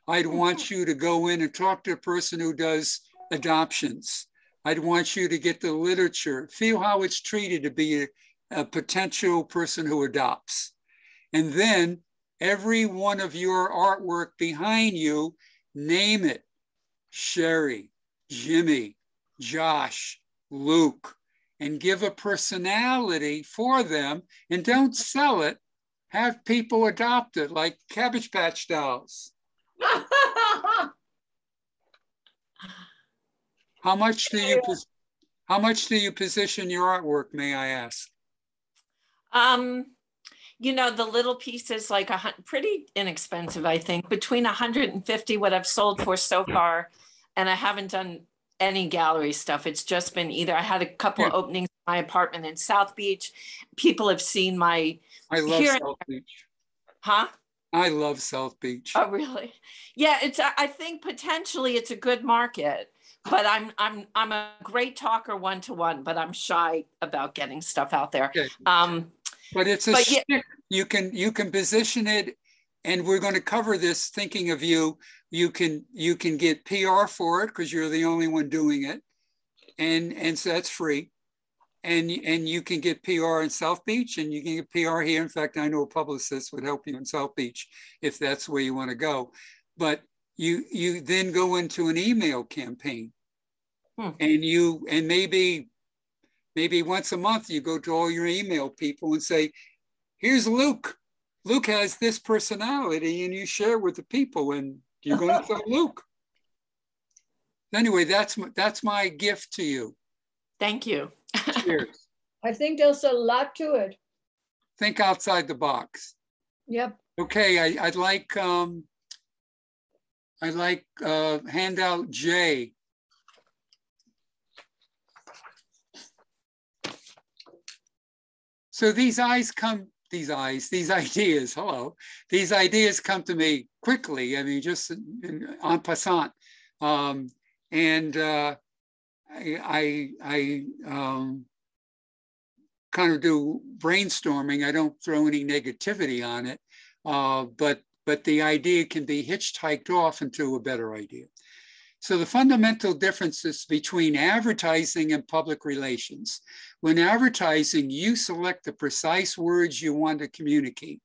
I'd mm-hmm. want you to go in and talk to a person who does adoptions. I'd want you to get the literature, feel how it's treated to be a, a potential person who adopts. And then every one of your artwork behind you, name it Sherry, Jimmy, Josh, Luke, and give a personality for them and don't sell it. Have people adopt it like Cabbage Patch dolls. How much do you how much do you position your artwork, may I ask? Um, you know, the little pieces like a pretty inexpensive, I think, between 150 what I've sold for so far, and I haven't done any gallery stuff. It's just been either I had a couple yeah. openings in my apartment in South Beach. People have seen my I love South Beach. Huh? I love South Beach. Oh, really? Yeah, it's I think potentially it's a good market but I'm I'm I'm a great talker one to one, but I'm shy about getting stuff out there. Okay. Um, But it's a But yeah- stick. You can you can position it, and we're going to cover this. Thinking of you, you can you can get PR for it because you're the only one doing it, and and so that's free. And and you can get PR in South Beach, and you can get PR here. In fact, I know a publicist would help you in South Beach if that's where you want to go. But you you then go into an email campaign, Hmm. and you and maybe maybe once a month you go to all your email people and say, here's Luke. Luke has this personality, and you share with the people, and you're going to tell Luke. Anyway, that's my, that's my gift to you. Thank you. Cheers. I think there's a lot to it. Think outside the box. Yep. Okay, I, I'd like um, I'd like uh, handout J. So these eyes come, these eyes, these ideas, hello, these ideas come to me quickly. I mean, just en passant. Um, and uh, I, I, I um, kind of do brainstorming. I don't throw any negativity on it, uh, but but the idea can be hitchhiked off into a better idea. So the fundamental differences between advertising and public relations. When advertising, you select the precise words you want to communicate.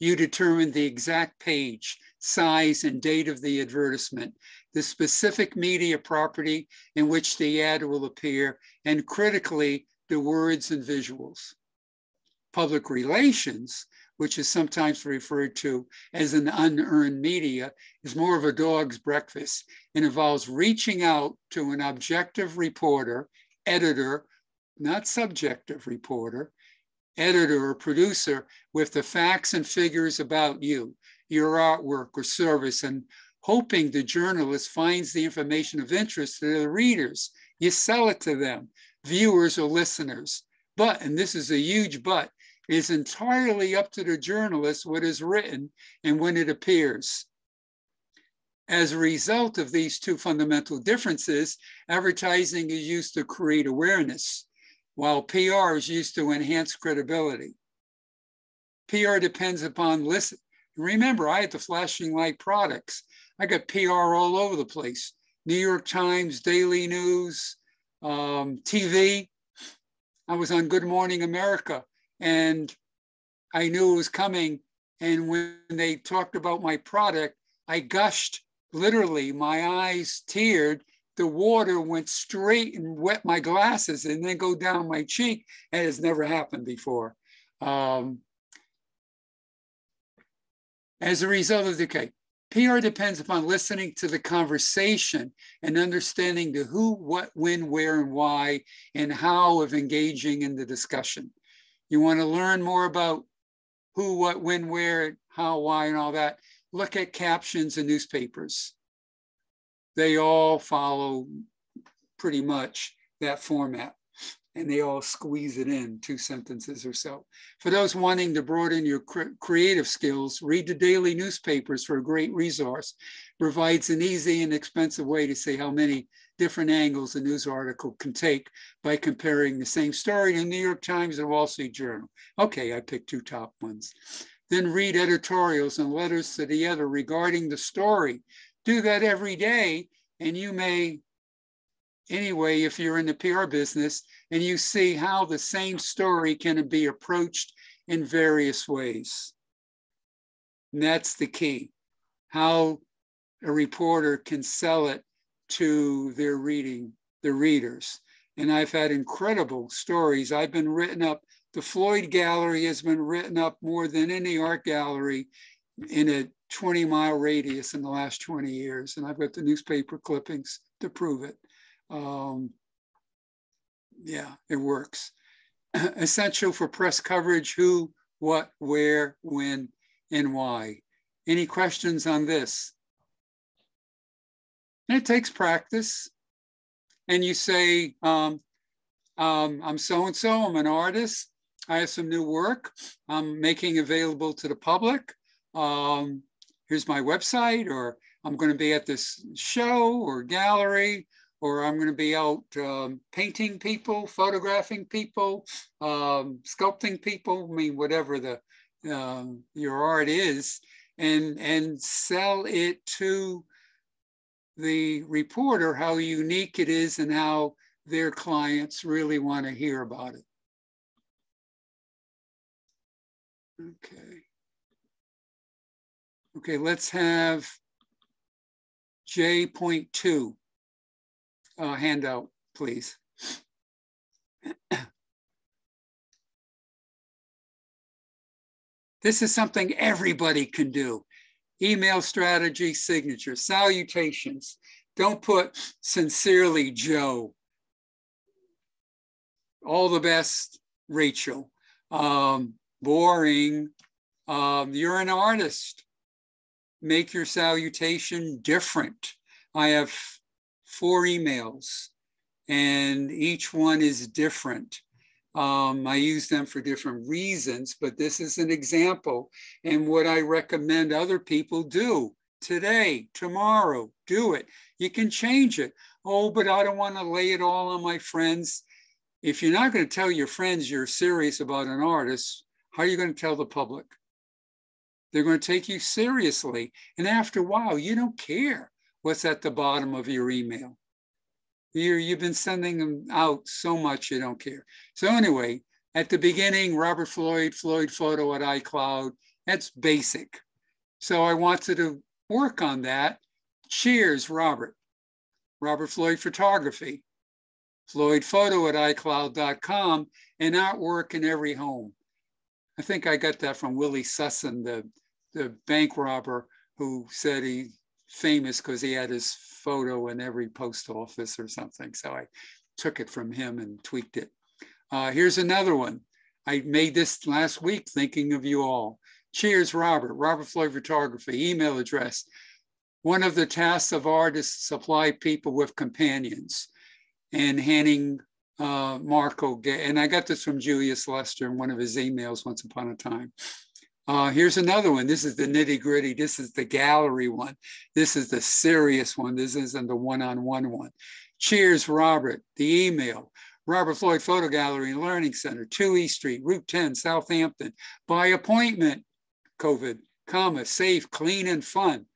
You determine the exact page, size, and date of the advertisement, the specific media property in which the ad will appear, and critically, the words and visuals. Public relations, which is sometimes referred to as an unearned media, is more of a dog's breakfast and involves reaching out to an objective reporter, editor, not subjective reporter, editor or producer with the facts and figures about you, your artwork or service, and hoping the journalist finds the information of interest to the readers. You sell it to them, viewers or listeners. But, and this is a huge but, is entirely up to the journalist what is written and when it appears. As a result of these two fundamental differences, advertising is used to create awareness, while PR is used to enhance credibility. PR depends upon listen. Remember, I had the flashing light products. I got PR all over the place. New York Times, Daily News, um, TV. I was on Good Morning America and I knew it was coming. And when they talked about my product, I gushed literally, my eyes teared. The water went straight and wet my glasses and then go down my cheek. And it's never happened before. Um, as a result of the okay, PR depends upon listening to the conversation and understanding the who, what, when, where, and why, and how of engaging in the discussion. You want to learn more about who, what, when, where, how, why, and all that. Look at captions in newspapers. They all follow pretty much that format and they all squeeze it in two sentences or so. For those wanting to broaden your cre creative skills, read the daily newspapers for a great resource. Provides an easy and expensive way to see how many different angles a news article can take by comparing the same story to the New York Times and Wall Street Journal. Okay, I picked two top ones. Then read editorials and letters to the editor regarding the story. Do that every day, and you may anyway, if you're in the PR business and you see how the same story can be approached in various ways. And that's the key, how a reporter can sell it to their reading, the readers. And I've had incredible stories. I've been written up, the Floyd Gallery has been written up more than any art gallery in a 20 mile radius in the last 20 years. And I've got the newspaper clippings to prove it. Um, yeah, it works. Essential for press coverage, who, what, where, when, and why. Any questions on this? And it takes practice. And you say, um, um, I'm so-and-so, I'm an artist. I have some new work I'm making available to the public. Um, here's my website, or I'm going to be at this show or gallery, or I'm going to be out um, painting people, photographing people, um, sculpting people. I mean, whatever the um, your art is, and and sell it to the reporter how unique it is and how their clients really want to hear about it. Okay. Okay, let's have J.2 uh, handout, please. this is something everybody can do. Email strategy signature, salutations. Don't put sincerely Joe. All the best, Rachel. Um, boring. Um, you're an artist. Make your salutation different. I have four emails and each one is different. Um, I use them for different reasons, but this is an example and what I recommend other people do today, tomorrow, do it. You can change it. Oh, but I don't want to lay it all on my friends. If you're not going to tell your friends you're serious about an artist, how are you going to tell the public? They're going to take you seriously. And after a while, you don't care what's at the bottom of your email. You're, you've been sending them out so much you don't care. So anyway, at the beginning, Robert Floyd, Floyd Photo at iCloud, that's basic. So I wanted to work on that. Cheers, Robert. Robert Floyd Photography, Floyd Photo at iCloud.com, and artwork in every home. I think I got that from Willie Sutton, the, the bank robber who said he famous because he had his photo in every post office or something. So I took it from him and tweaked it. Uh, here's another one. I made this last week thinking of you all. Cheers, Robert. Robert Floyd Photography, email address. One of the tasks of artists supply people with companions and handing uh, Marco, and I got this from Julius Lester in one of his emails once upon a time. Uh, here's another one. This is the nitty gritty. This is the gallery one. This is the serious one. This isn't the one-on-one one. Cheers, Robert. The email. Robert Floyd Photo Gallery and Learning Center, 2 East Street, Route 10, Southampton. By appointment, COVID, comma, safe, clean, and fun.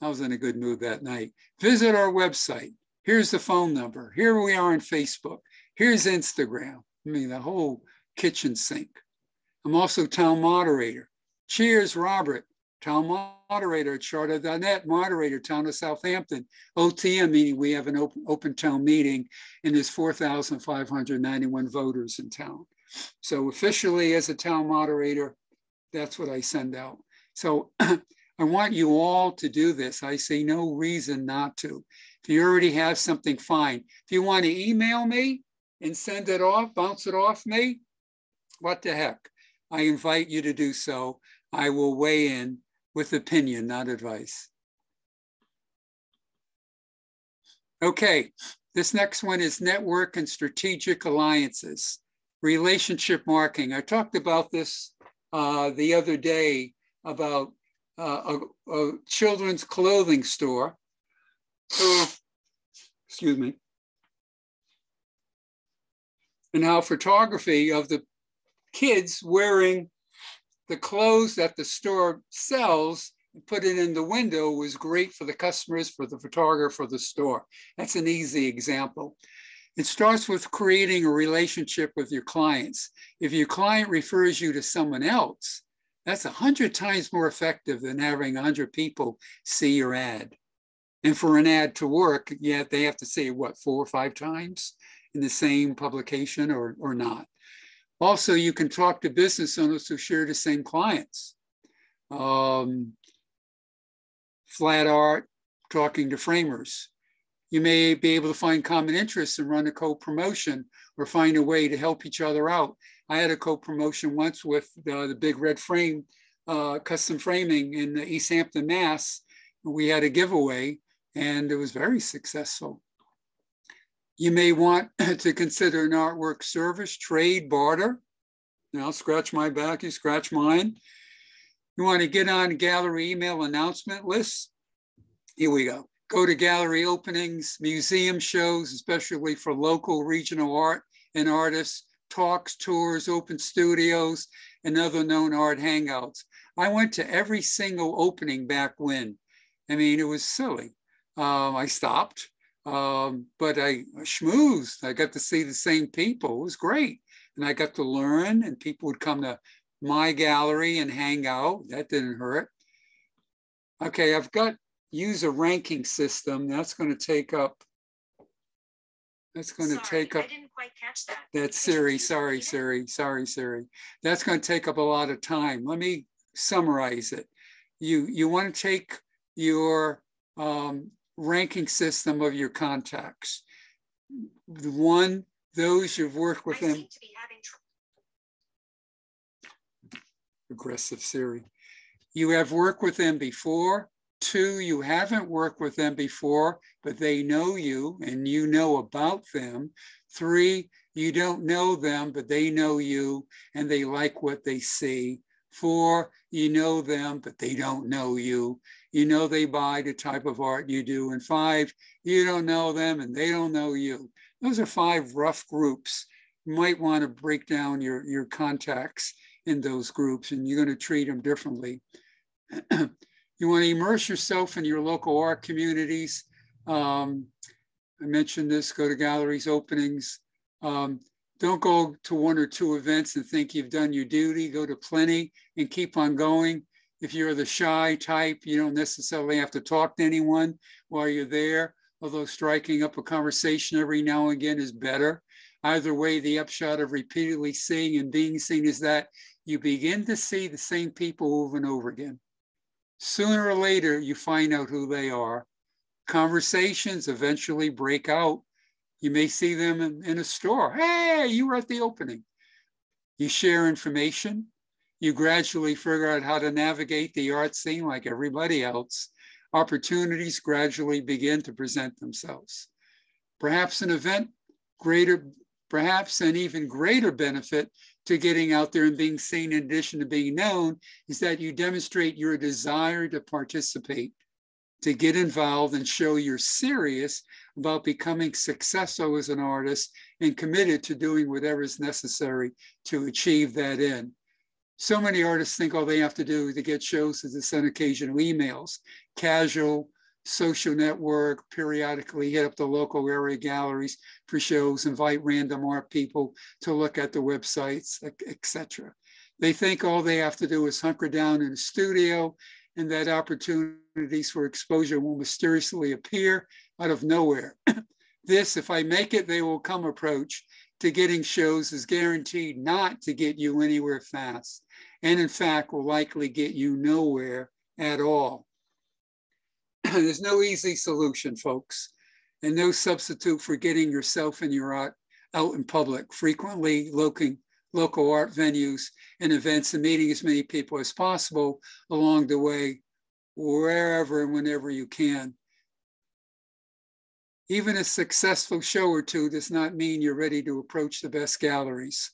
I was in a good mood that night. Visit our website. Here's the phone number. Here we are on Facebook. Here's Instagram. I mean, the whole kitchen sink. I'm also town moderator. Cheers, Robert. Town moderator at charter.net, moderator, town of Southampton. OTM meeting, we have an open, open town meeting and there's 4,591 voters in town. So officially as a town moderator, that's what I send out. So I want you all to do this. I see no reason not to. If you already have something, fine. If you want to email me and send it off, bounce it off me, what the heck? I invite you to do so. I will weigh in with opinion, not advice. Okay, this next one is network and strategic alliances, relationship marketing. I talked about this uh, the other day about uh, a, a, children's clothing store. excuse me. And how photography of the kids wearing the clothes that the store sells and put it in the window was great for the customers, for the photographer, for the store. That's an easy example. It starts with creating a relationship with your clients. If your client refers you to someone else, that's a hundred times more effective than having a hundred people see your ad. And for an ad to work, yeah, they have to see what, four or five times in the same publication or, or not. Also, you can talk to business owners who share the same clients. Um, flat art, talking to framers. You may be able to find common interests and run a co-promotion or find a way to help each other out. I had a co-promotion once with uh, the Big Red Frame uh, Custom Framing in East Hampton, Mass. We had a giveaway and it was very successful. You may want to consider an artwork service, trade, barter. Now scratch my back, you scratch mine. You want to get on gallery email announcement lists? Here we go. go to gallery openings, museum shows, especially for local regional art and artists, talks, tours, open studios, and other known art hangouts. I went to every single opening back when. I mean, it was silly. Um, I stopped, um, but I schmoozed. I got to see the same people. It was great. And I got to learn, and people would come to my gallery and hang out. That didn't hurt. Okay, I've got use a ranking system. That's going to take up. That's going to take up. I didn't quite catch that. That's Siri. Sorry, Siri. Sorry, Siri. That's going to take up a lot of time. Let me summarize it. You you want to take your um, ranking system of your contacts. The one, those you've worked with I them. seem to be having trouble. Aggressive Siri. You have worked with them before. Two, you haven't worked with them before, but they know you and you know about them. Three, you don't know them, but they know you and they like what they see. Four, you know them, but they don't know you. You know they buy the type of art you do. And five, you don't know them and they don't know you. Those are five rough groups. You might want to break down your, your contacts in those groups and you're going to treat them differently. you want to immerse yourself in your local art communities. Um, I mentioned this, go to galleries, openings. Um, don't go to one or two events and think you've done your duty. Go to plenty and keep on going. If you're the shy type, you don't necessarily have to talk to anyone while you're there, although striking up a conversation every now and again is better. Either way, the upshot of repeatedly seeing and being seen is that you begin to see the same people over and over again. Sooner or later, you find out who they are. Conversations eventually break out you may see them in, in, a store. Hey, you were at the opening. You share information. You gradually figure out how to navigate the art scene like everybody else. Opportunities gradually begin to present themselves. Perhaps an event greater, perhaps an even greater benefit to getting out there and being seen in addition to being known is that you demonstrate your desire to participate, to get involved and show you're serious about becoming successful as an artist and committed to doing whatever is necessary to achieve that end. So many artists think all they have to do to get shows is to send occasional emails, casual, social network, periodically hit up the local area galleries for shows, invite random art people to look at the websites, etc. They think all they have to do is hunker down in a studio and that opportunities for exposure will mysteriously appear out of nowhere. this, if I make it, they will come approach to getting shows is guaranteed not to get you anywhere fast. And in fact, will likely get you nowhere at all. There's no easy solution, folks, and no substitute for getting yourself and your art out in public, frequently looking local art venues and events and meeting as many people as possible along the way, wherever and whenever you can. Even a successful show or two does not mean you're ready to approach the best galleries,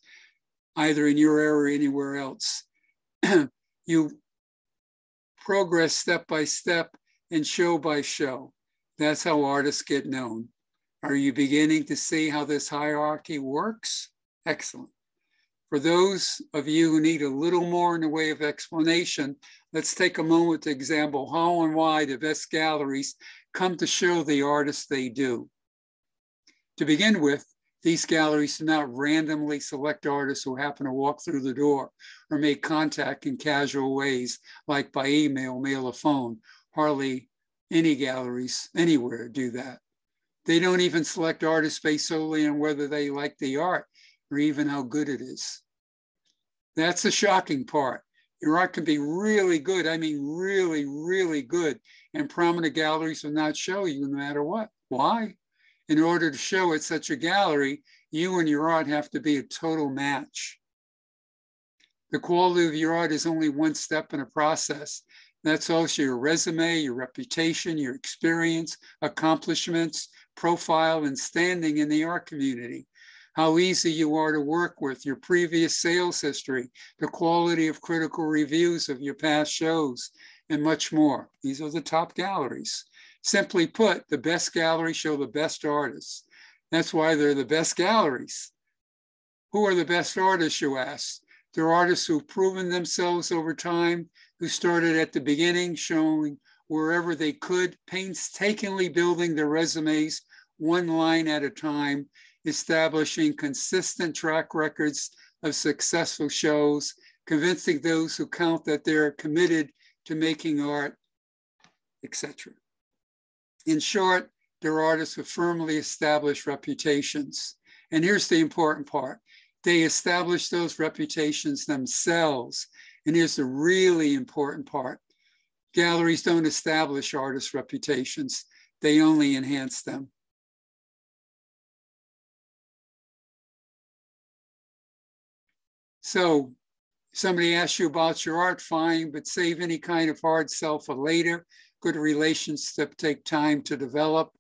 either in your area or anywhere else. you progress step by step and show by show. That's how artists get known. Are you beginning to see how this hierarchy works? Excellent. For those of you who need a little more in the way of explanation, let's take a moment to examine how and why the best galleries come to show the artists they do. To begin with, these galleries do not randomly select artists who happen to walk through the door or make contact in casual ways, like by email, mail, or phone. Hardly any galleries anywhere do that. They don't even select artists based solely on whether they like the art or even how good it is. That's the shocking part. Your art can be really good. I mean, really, really good. And prominent galleries will not show you no matter what. Why? In order to show at such a gallery, you and your art have to be a total match. The quality of your art is only one step in a process. That's also your resume, your reputation, your experience, accomplishments, profile, and standing in the art community how easy you are to work with, your previous sales history, the quality of critical reviews of your past shows, and much more. These are the top galleries. Simply put, the best galleries show the best artists. That's why they're the best galleries. Who are the best artists, you ask? They're artists who've proven themselves over time, who started at the beginning, showing wherever they could, painstakingly building their resumes one line at a time, establishing consistent track records of successful shows, convincing those who count that they're committed to making art, etc. In short, they're artists with firmly established reputations. And here's the important part. They establish those reputations themselves. And here's the really important part. Galleries don't establish artists' reputations. They only enhance them. So somebody asks you about your art, fine, but save any kind of hard sell for later. Good relationship take time to develop.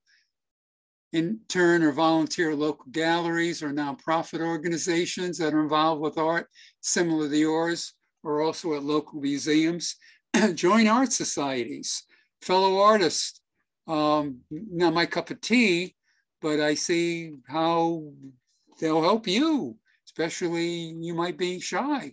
Intern or volunteer local galleries or nonprofit organizations that are involved with art, similar to yours, or also at local museums. Join art societies, fellow artists. Um, not my cup of tea, but I see how they'll help you, especially you might be shy.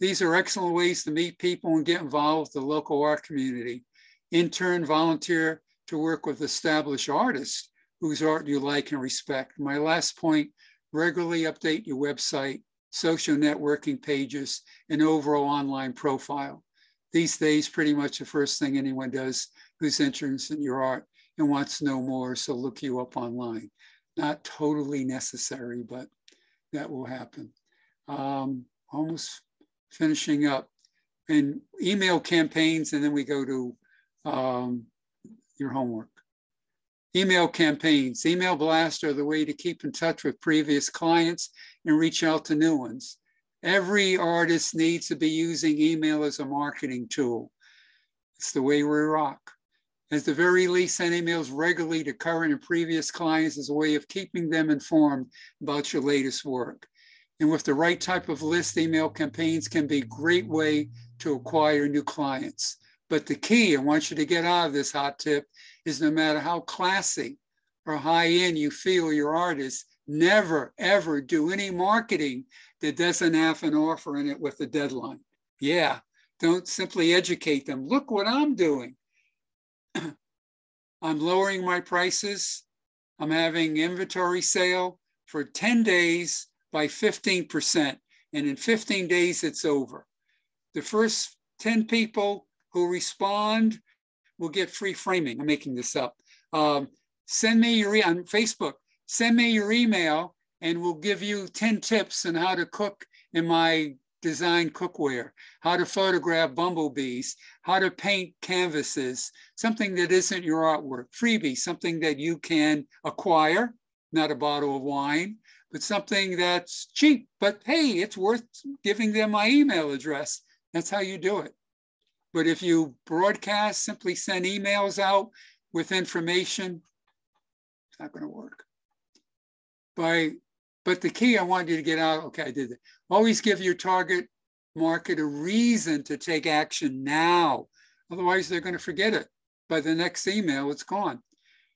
These are excellent ways to meet people and get involved with the local art community. Intern, volunteer to work with established artists whose art you like and respect. My last point, regularly update your website, social networking pages, and overall online profile. These days, pretty much the first thing anyone does who's interested in your art and wants to know more, so look you up online. Not totally necessary, but that will happen. Um, almost finishing up and email campaigns, and then we go to um, your homework. Email campaigns, email blast are the way to keep in touch with previous clients and reach out to new ones. Every artist needs to be using email as a marketing tool. It's the way we rock. At the very least, send emails regularly to current and previous clients as a way of keeping them informed about your latest work. And with the right type of list, email campaigns can be a great way to acquire new clients. But the key, I want you to get out of this hot tip, is no matter how classy or high end you feel your art is, never ever do any marketing that doesn't have an offer in it with a deadline. Yeah, don't simply educate them. Look what I'm doing. I'm lowering my prices. I'm having inventory sale for 10 days by 15%. And in 15 days, it's over. The first 10 people who respond will get free framing. I'm making this up. Um, send me your, on Facebook, send me your email and we'll give you 10 tips on how to cook in my design cookware, how to photograph bumblebees, how to paint canvases, something that isn't your artwork, freebie, something that you can acquire, not a bottle of wine, but something that's cheap, but hey, it's worth giving them my email address. That's how you do it. But if you broadcast, simply send emails out with information, it's not going to work. By, but the key I wanted you to get out, okay, I did it. Always give your target market a reason to take action now. Otherwise, they're going to forget it. By the next email, it's gone.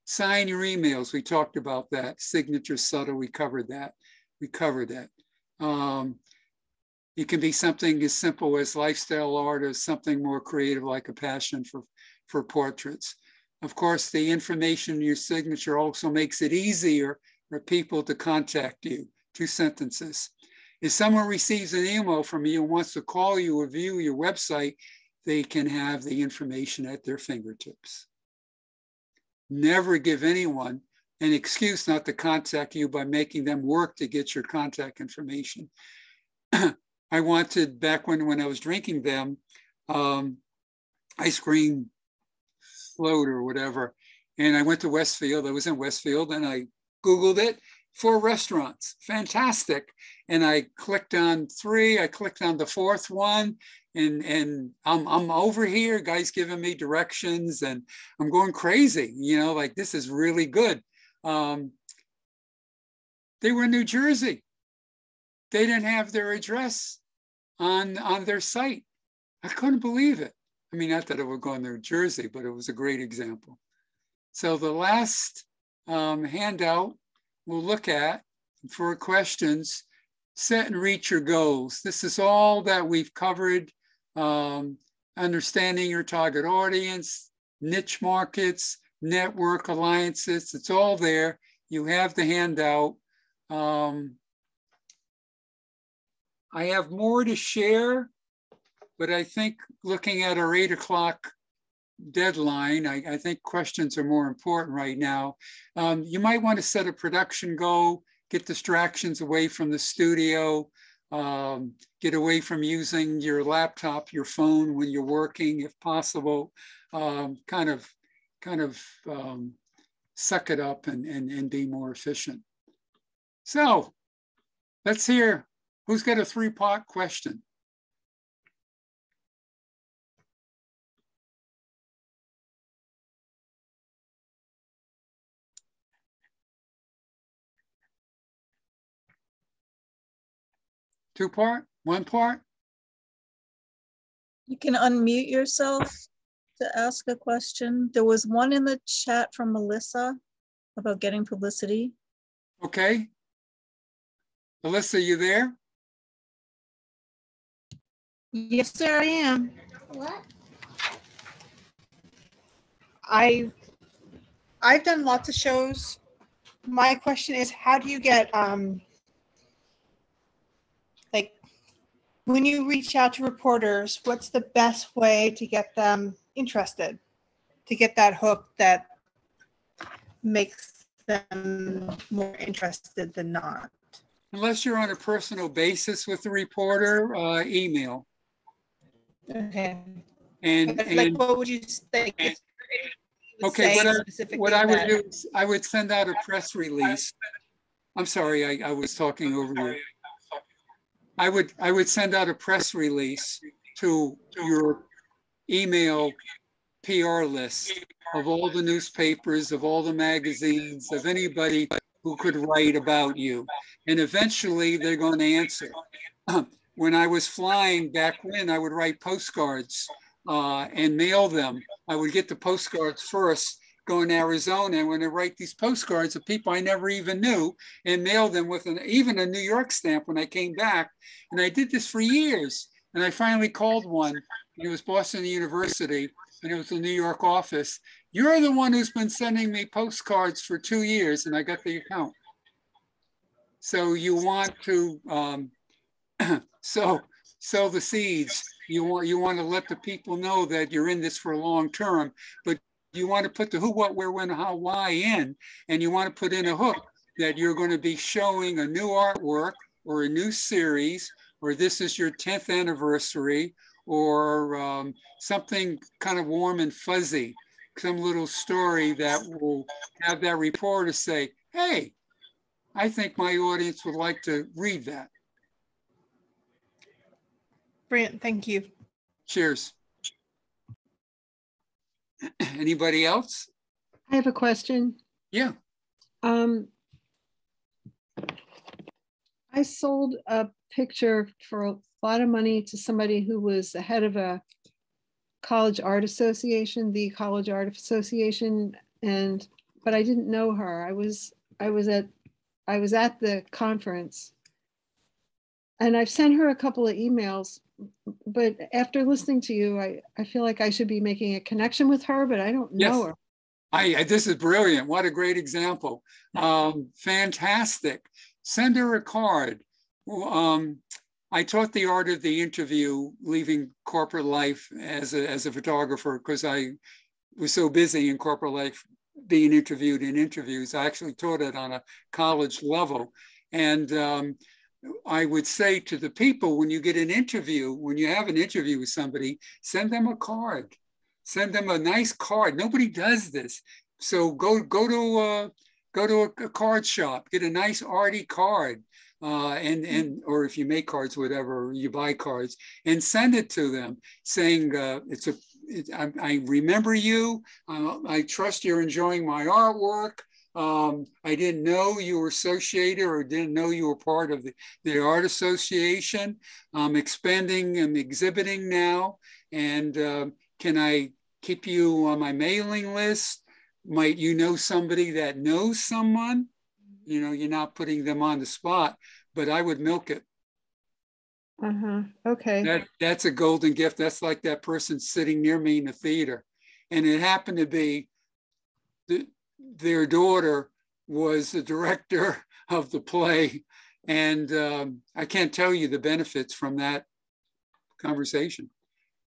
Sign your emails. We talked about that. Signature subtle. We covered that. We covered that. Um, it can be something as simple as lifestyle art or something more creative like a passion for, for portraits. Of course, the information in your signature also makes it easier for people to contact you. Two sentences. If someone receives an email from you and wants to call you or view your website, they can have the information at their fingertips never give anyone an excuse not to contact you by making them work to get your contact information. I wanted back when, when I was drinking them, um, ice cream float or whatever. And I went to Westfield. I was in Westfield and I Googled it for restaurants. Fantastic. And I clicked on three, I clicked on the fourth one, and and I'm I'm over here, guys giving me directions, and I'm going crazy. You know, like this is really good. Um, they were in New Jersey. They didn't have their address on on their site. I couldn't believe it. I mean, not that it would go in New Jersey, but it was a great example. So the last um, handout we'll look at for questions, set and reach your goals. This is all that we've covered, um, understanding your target audience, niche markets, network alliances, it's all there. You have the handout. Um, I have more to share, but I think looking at our eight o'clock deadline, I, I, think questions are more important right now. Um, you might want to set a production goal, get distractions away from the studio, um, get away from using your laptop, your phone when you're working, if possible. Um, kind of, kind of um, suck it up and, and, and be more efficient. So let's hear who's got a three-part question. Two part, one part? You can unmute yourself to ask a question. There was one in the chat from Melissa about getting publicity. Okay. Melissa, you there? Yes, sir, I am. What? I I've done lots of shows. My question is how do you get um like when you reach out to reporters, what's the best way to get them interested? To get that hook that makes them more interested than not. Unless you're on a personal basis with the reporter, uh, email. Okay. And, like, and what would you think? okay, what I, what I would do is I would send out a press release. I'm sorry, I, I was talking over you. I would I would send out a press release to your email PR list of all the newspapers, of all the magazines, of anybody who could write about you. And eventually they're going to answer. when I was flying back when, I would write postcards uh, and mail them. I would get the postcards first to Arizona and when I write these postcards of people I never even knew and mail them with an even a New York stamp when I came back. And I did this for years. And I finally called one. It was Boston University and it was the New York office. You're the one who's been sending me postcards for two years, and I got the account. So you want to um, sow sow the seeds. You want you want to let the people know that you're in this for a long term, but you want to put the who, what, where, when, how, why in, and you want to put in a hook that you're going to be showing a new artwork or a new series, or this is your 10th anniversary, or um, something kind of warm and fuzzy, some little story that will have that reporter say, hey, I think my audience would like to read that. Brilliant, thank you. Cheers. Anybody else? I have a question. Yeah. Um, I sold a picture for a lot of money to somebody who was the head of a college art association, the college art association, and but I didn't know her. I was I was at I was at the conference and I've sent her a couple of emails, but after listening to you, I, I feel like I should be making a connection with her, but I don't yes. know her. I, I, this is brilliant. What a great example. Um, fantastic. Send her a card. Um, I taught the art of the interview, leaving corporate life as a, as a photographer because I was so busy in corporate life being interviewed in interviews. I actually taught it on a college level. And um, I would say to the people when you get an interview, when you have an interview with somebody, send them a card. Send them a nice card. Nobody does this. So go go to uh, go to a, card shop, get a nice arty card uh, and and or if you make cards, whatever you buy cards, and send it to them, saying uh, it's a it, I, I, remember you. Uh, I trust you're enjoying my artwork. Um, I didn't know you were associated or didn't know you were part of the, the art association. I'm expanding and exhibiting now. And uh, can I keep you on my mailing list? might you know somebody that knows someone? You know, you're not putting them on the spot, but I would milk it. Uh-huh, okay. That that's a golden gift. That's like that person sitting near me in the theater. And it happened to be their daughter was the director of the play. And um, I can't tell you the benefits from that conversation.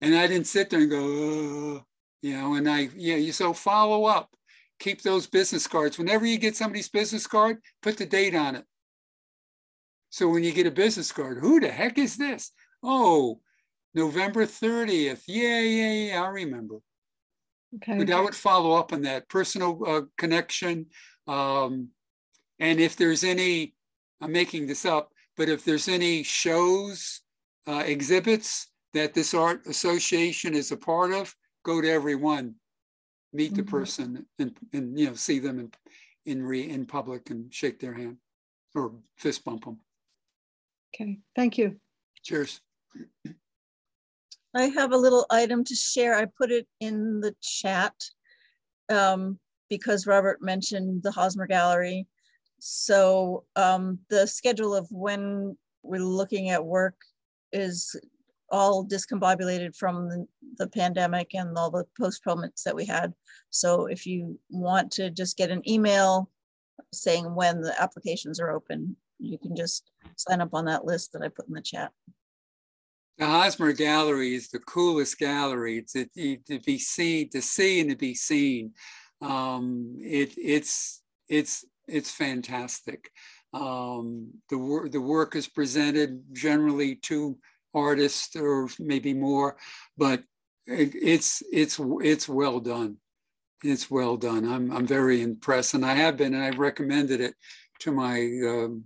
And I didn't sit there and go, you know, and I, yeah, you so follow up, keep those business cards. Whenever you get somebody's business card, put the date on it. So when you get a business card, who the heck is this? Oh, November 30th. Yeah, yeah, yeah, I remember. Okay. But I would follow up on that personal uh, connection. Um, and if there's any, I'm making this up, but if there's any shows, uh, exhibits that this art association is a part of, go to every one, meet the Mhm. person and, and, you know, see them in, in re, in public and shake their hand or fist bump them. Okay, thank you. Cheers. I have a little item to share. I put it in the chat um, because Robert mentioned the Hosmer Gallery. So um, the schedule of when we're looking at work is all discombobulated from the, the pandemic and all the postponements that we had. So if you want to just get an email saying when the applications are open, you can just sign up on that list that I put in the chat. The Hosmer Gallery is the coolest gallery to, to, be seen, to see and to be seen. Um, it, it's, it's, it's fantastic. Um, the work, the work is presented generally to artists or maybe more, but it, it's, it's, it's well done. It's well done. I'm, I'm very impressed and I have been, and I've recommended it to my, um,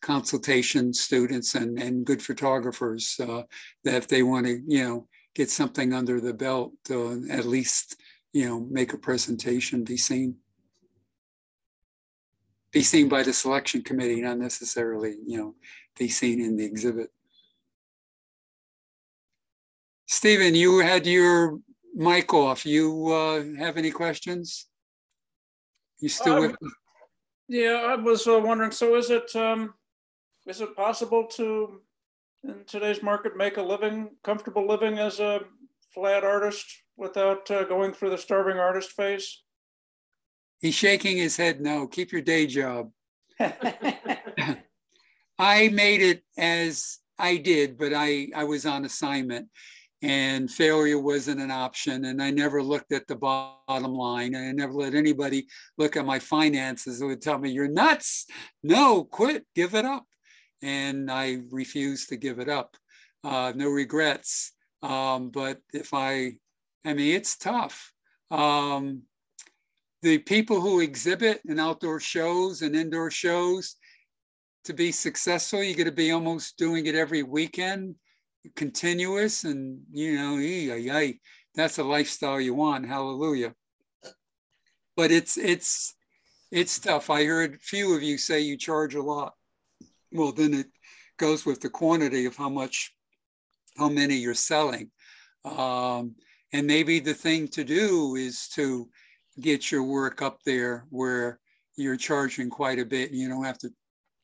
consultation students and, and good photographers uh, that if they want to, you know, get something under the belt, uh, at least, you know, make a presentation, be seen. Be seen by the selection committee, not necessarily, you know, be seen in the exhibit. Stephen, you had your mic off. You uh, have any questions? You still Um, with? Yeah, I was uh, wondering, so is it, um, is it possible to, in today's market, make a living, comfortable living as a flat artist without uh, going through the starving artist phase? He's shaking his head no. Keep your day job. I made it as I did, but I, I was on assignment and failure wasn't an option. And I never looked at the bottom line. And I never let anybody look at my finances. It would tell me, you're nuts. No, quit, give it up. And I refuse to give it up. Uh, no regrets. Um, but if I, I mean, it's tough. Um, the people who exhibit in outdoor shows and indoor shows, to be successful, you got to be almost doing it every weekend, continuous, and you know, ee, ay, ay, that's a lifestyle you want. Hallelujah. But it's it's it's tough. I heard few of you say you charge a lot. Well, then it goes with the quantity of how much, how many you're selling. Um, and maybe the thing to do is to get your work up there where you're charging quite a bit and you don't have to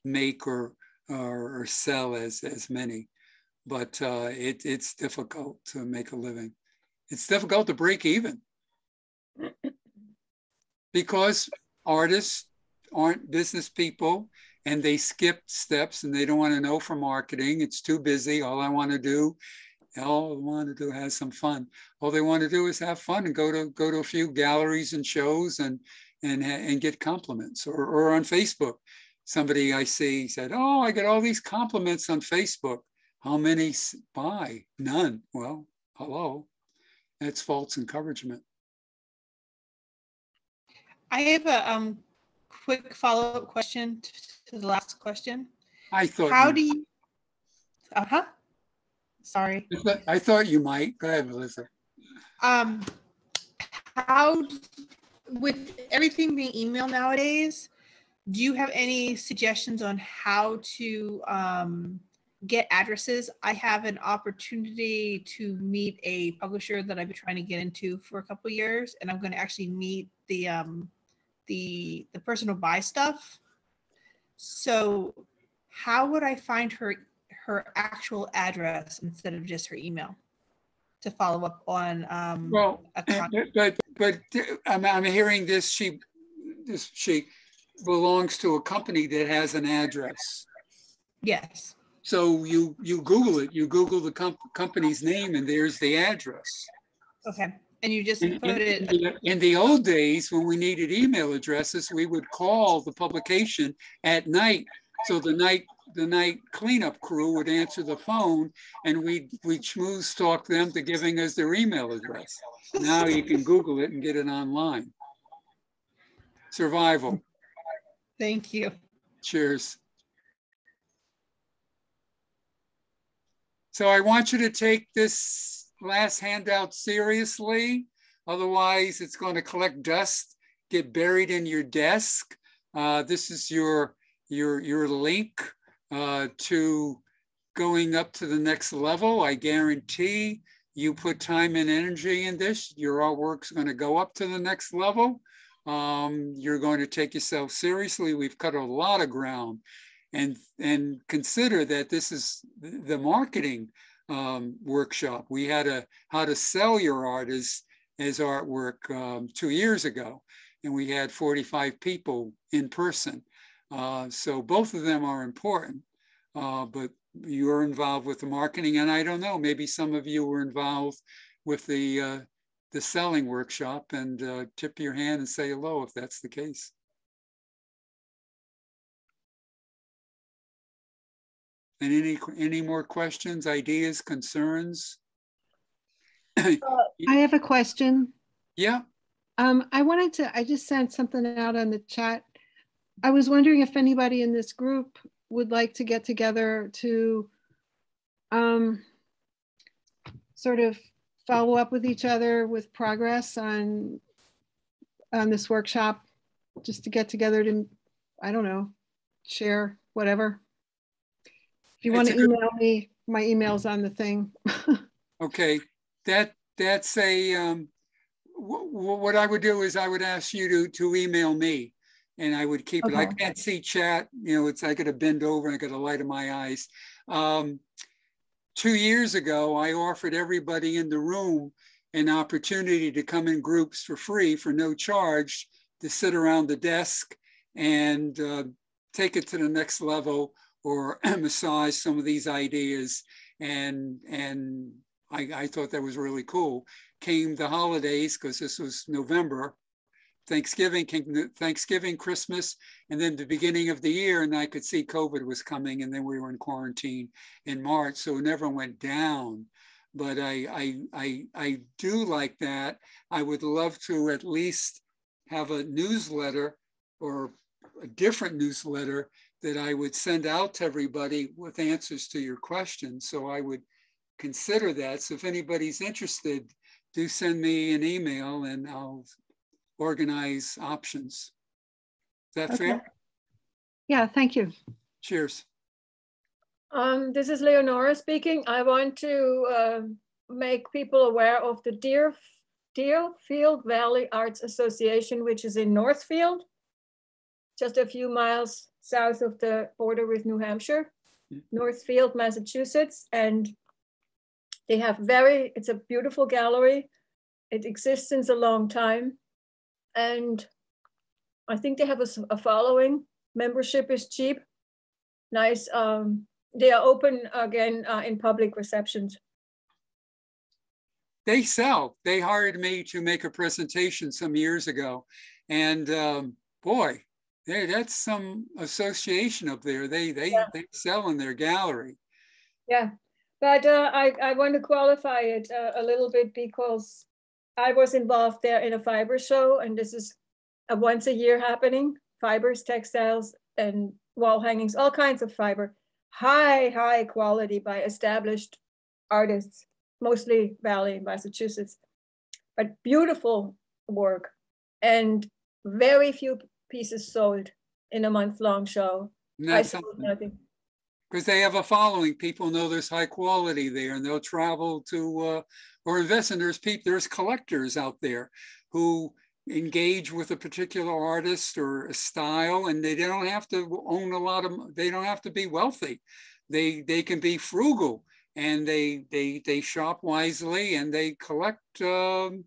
make or or, or sell as as many. But uh, it, it's difficult to make a living. It's difficult to break even. Because artists aren't business people and they skip steps and they don't want to know for marketing it's too busy all i want to do all I want to do has some fun. All they want to do is have fun and go to go to a few galleries and shows and and and get compliments. Or or on Facebook, somebody I see said, "Oh, I get all these compliments on Facebook. How many buy? None. Well, hello, that's false encouragement. I have a um, quick follow-up question to the last question. I thought. How you, do you? Uh-huh. Sorry. I thought- I thought you might. Go ahead, Melissa. Um, how, with everything being email nowadays, do you have any suggestions on how to um, get addresses. I have an opportunity to meet a publisher that I've been trying to get into for a couple years, and I'm going to actually meet the um, the the person who buys stuff. So, how would I find her her actual address instead of just her email to follow up on? Um, Well, but, but I'm, I'm hearing this, she, this, she belongs to a company that has an address. yes. So you, you Google it, you Google the comp- company's name and there's the address. Okay. And you just In, put in- it. in the- in the old days, when we needed email addresses, we would call the publication at night. So the night, the night cleanup crew would answer the phone and we'd, we'd schmooze talk them to giving us their email address. Now you can Google it and get it online. Survival, Thank you. cheers. So I want you to take this last handout seriously. Otherwise, it's going to collect dust, get buried in your desk. Uh, this is your, your, your link uh, to going up to the next level. I guarantee you put time and energy in this, your artwork's going to go up to the next level. Um, you're going to take yourself seriously. We've cut a lot of ground and and consider that this is the marketing um, workshop. We had a how to sell your art as as artwork um, two years ago, and we had 45 people in person. Uh, so both of them are important, uh, but you're involved with the marketing, and I don't know, maybe some of you were involved with the uh, the selling workshop, and uh, tip your hand and say hello if that's the case. And any, any more questions, ideas, concerns? I have a question. Yeah, Um, I wanted to, I just sent something out on the chat. I was wondering if anybody in this group would like to get together to um, sort of follow up with each other with progress on on this workshop, just to get together to, I don't know, share whatever. You want to email me, my email's on the thing. okay, that, that's a, um, wh- wh- what I would do is I would ask you to, to email me. And I would keep it, I can't see chat, you know, it's, I gotta bend over, I got a light in my eyes. Um, two years ago, I offered everybody in the room an opportunity to come in groups for free for no charge to sit around the desk and uh, take it to the next level or massage some of these ideas. And and I, I thought that was really cool. Came the holidays because this was November. Thanksgiving, Thanksgiving, Christmas, and then the beginning of the year, and I could see COVID was coming, and then we were in quarantine in March, so it never went down. But I, I, I, I do like that. I would love to at least have a newsletter or a different newsletter that I would send out to everybody with answers to your questions. So I would consider that. So if anybody's interested, do send me an email and I'll organize options. Is that Okay. fair? Yeah, thank you. Cheers. Um, this is Leonora speaking. I want to uh, make people aware of the Deer, Deerfield Valley Arts Association, which is in Northfield, just a few miles south of the border with New Hampshire, Mm. Northfield, Massachusetts. And they have very, it's a beautiful gallery. It exists since a long time. And I think they have a following. Membership is cheap. Nice. Um, they are open again uh, in public receptions. They sell. They hired me to make a presentation some years ago. And um, boy, they, that's some association up there. They, they, Yeah. they sell in their gallery. Yeah, but uh, I, I want to qualify it uh, a little bit because I was involved there in a fiber show and this is a once a year happening, fibers, textiles and wall hangings, all kinds of fiber, high, high quality by established artists, mostly Valley, Massachusetts, but beautiful work and very few pieces sold in a month long show. I sold something. nothing. because they have a following. People know there's high quality there, and they'll travel to uh, or invest. in there's people, there's collectors out there who engage with a particular artist or a style, and they don't have to own a lot of. They don't have to be wealthy. They they can be frugal, and they they they shop wisely, and they collect. Um,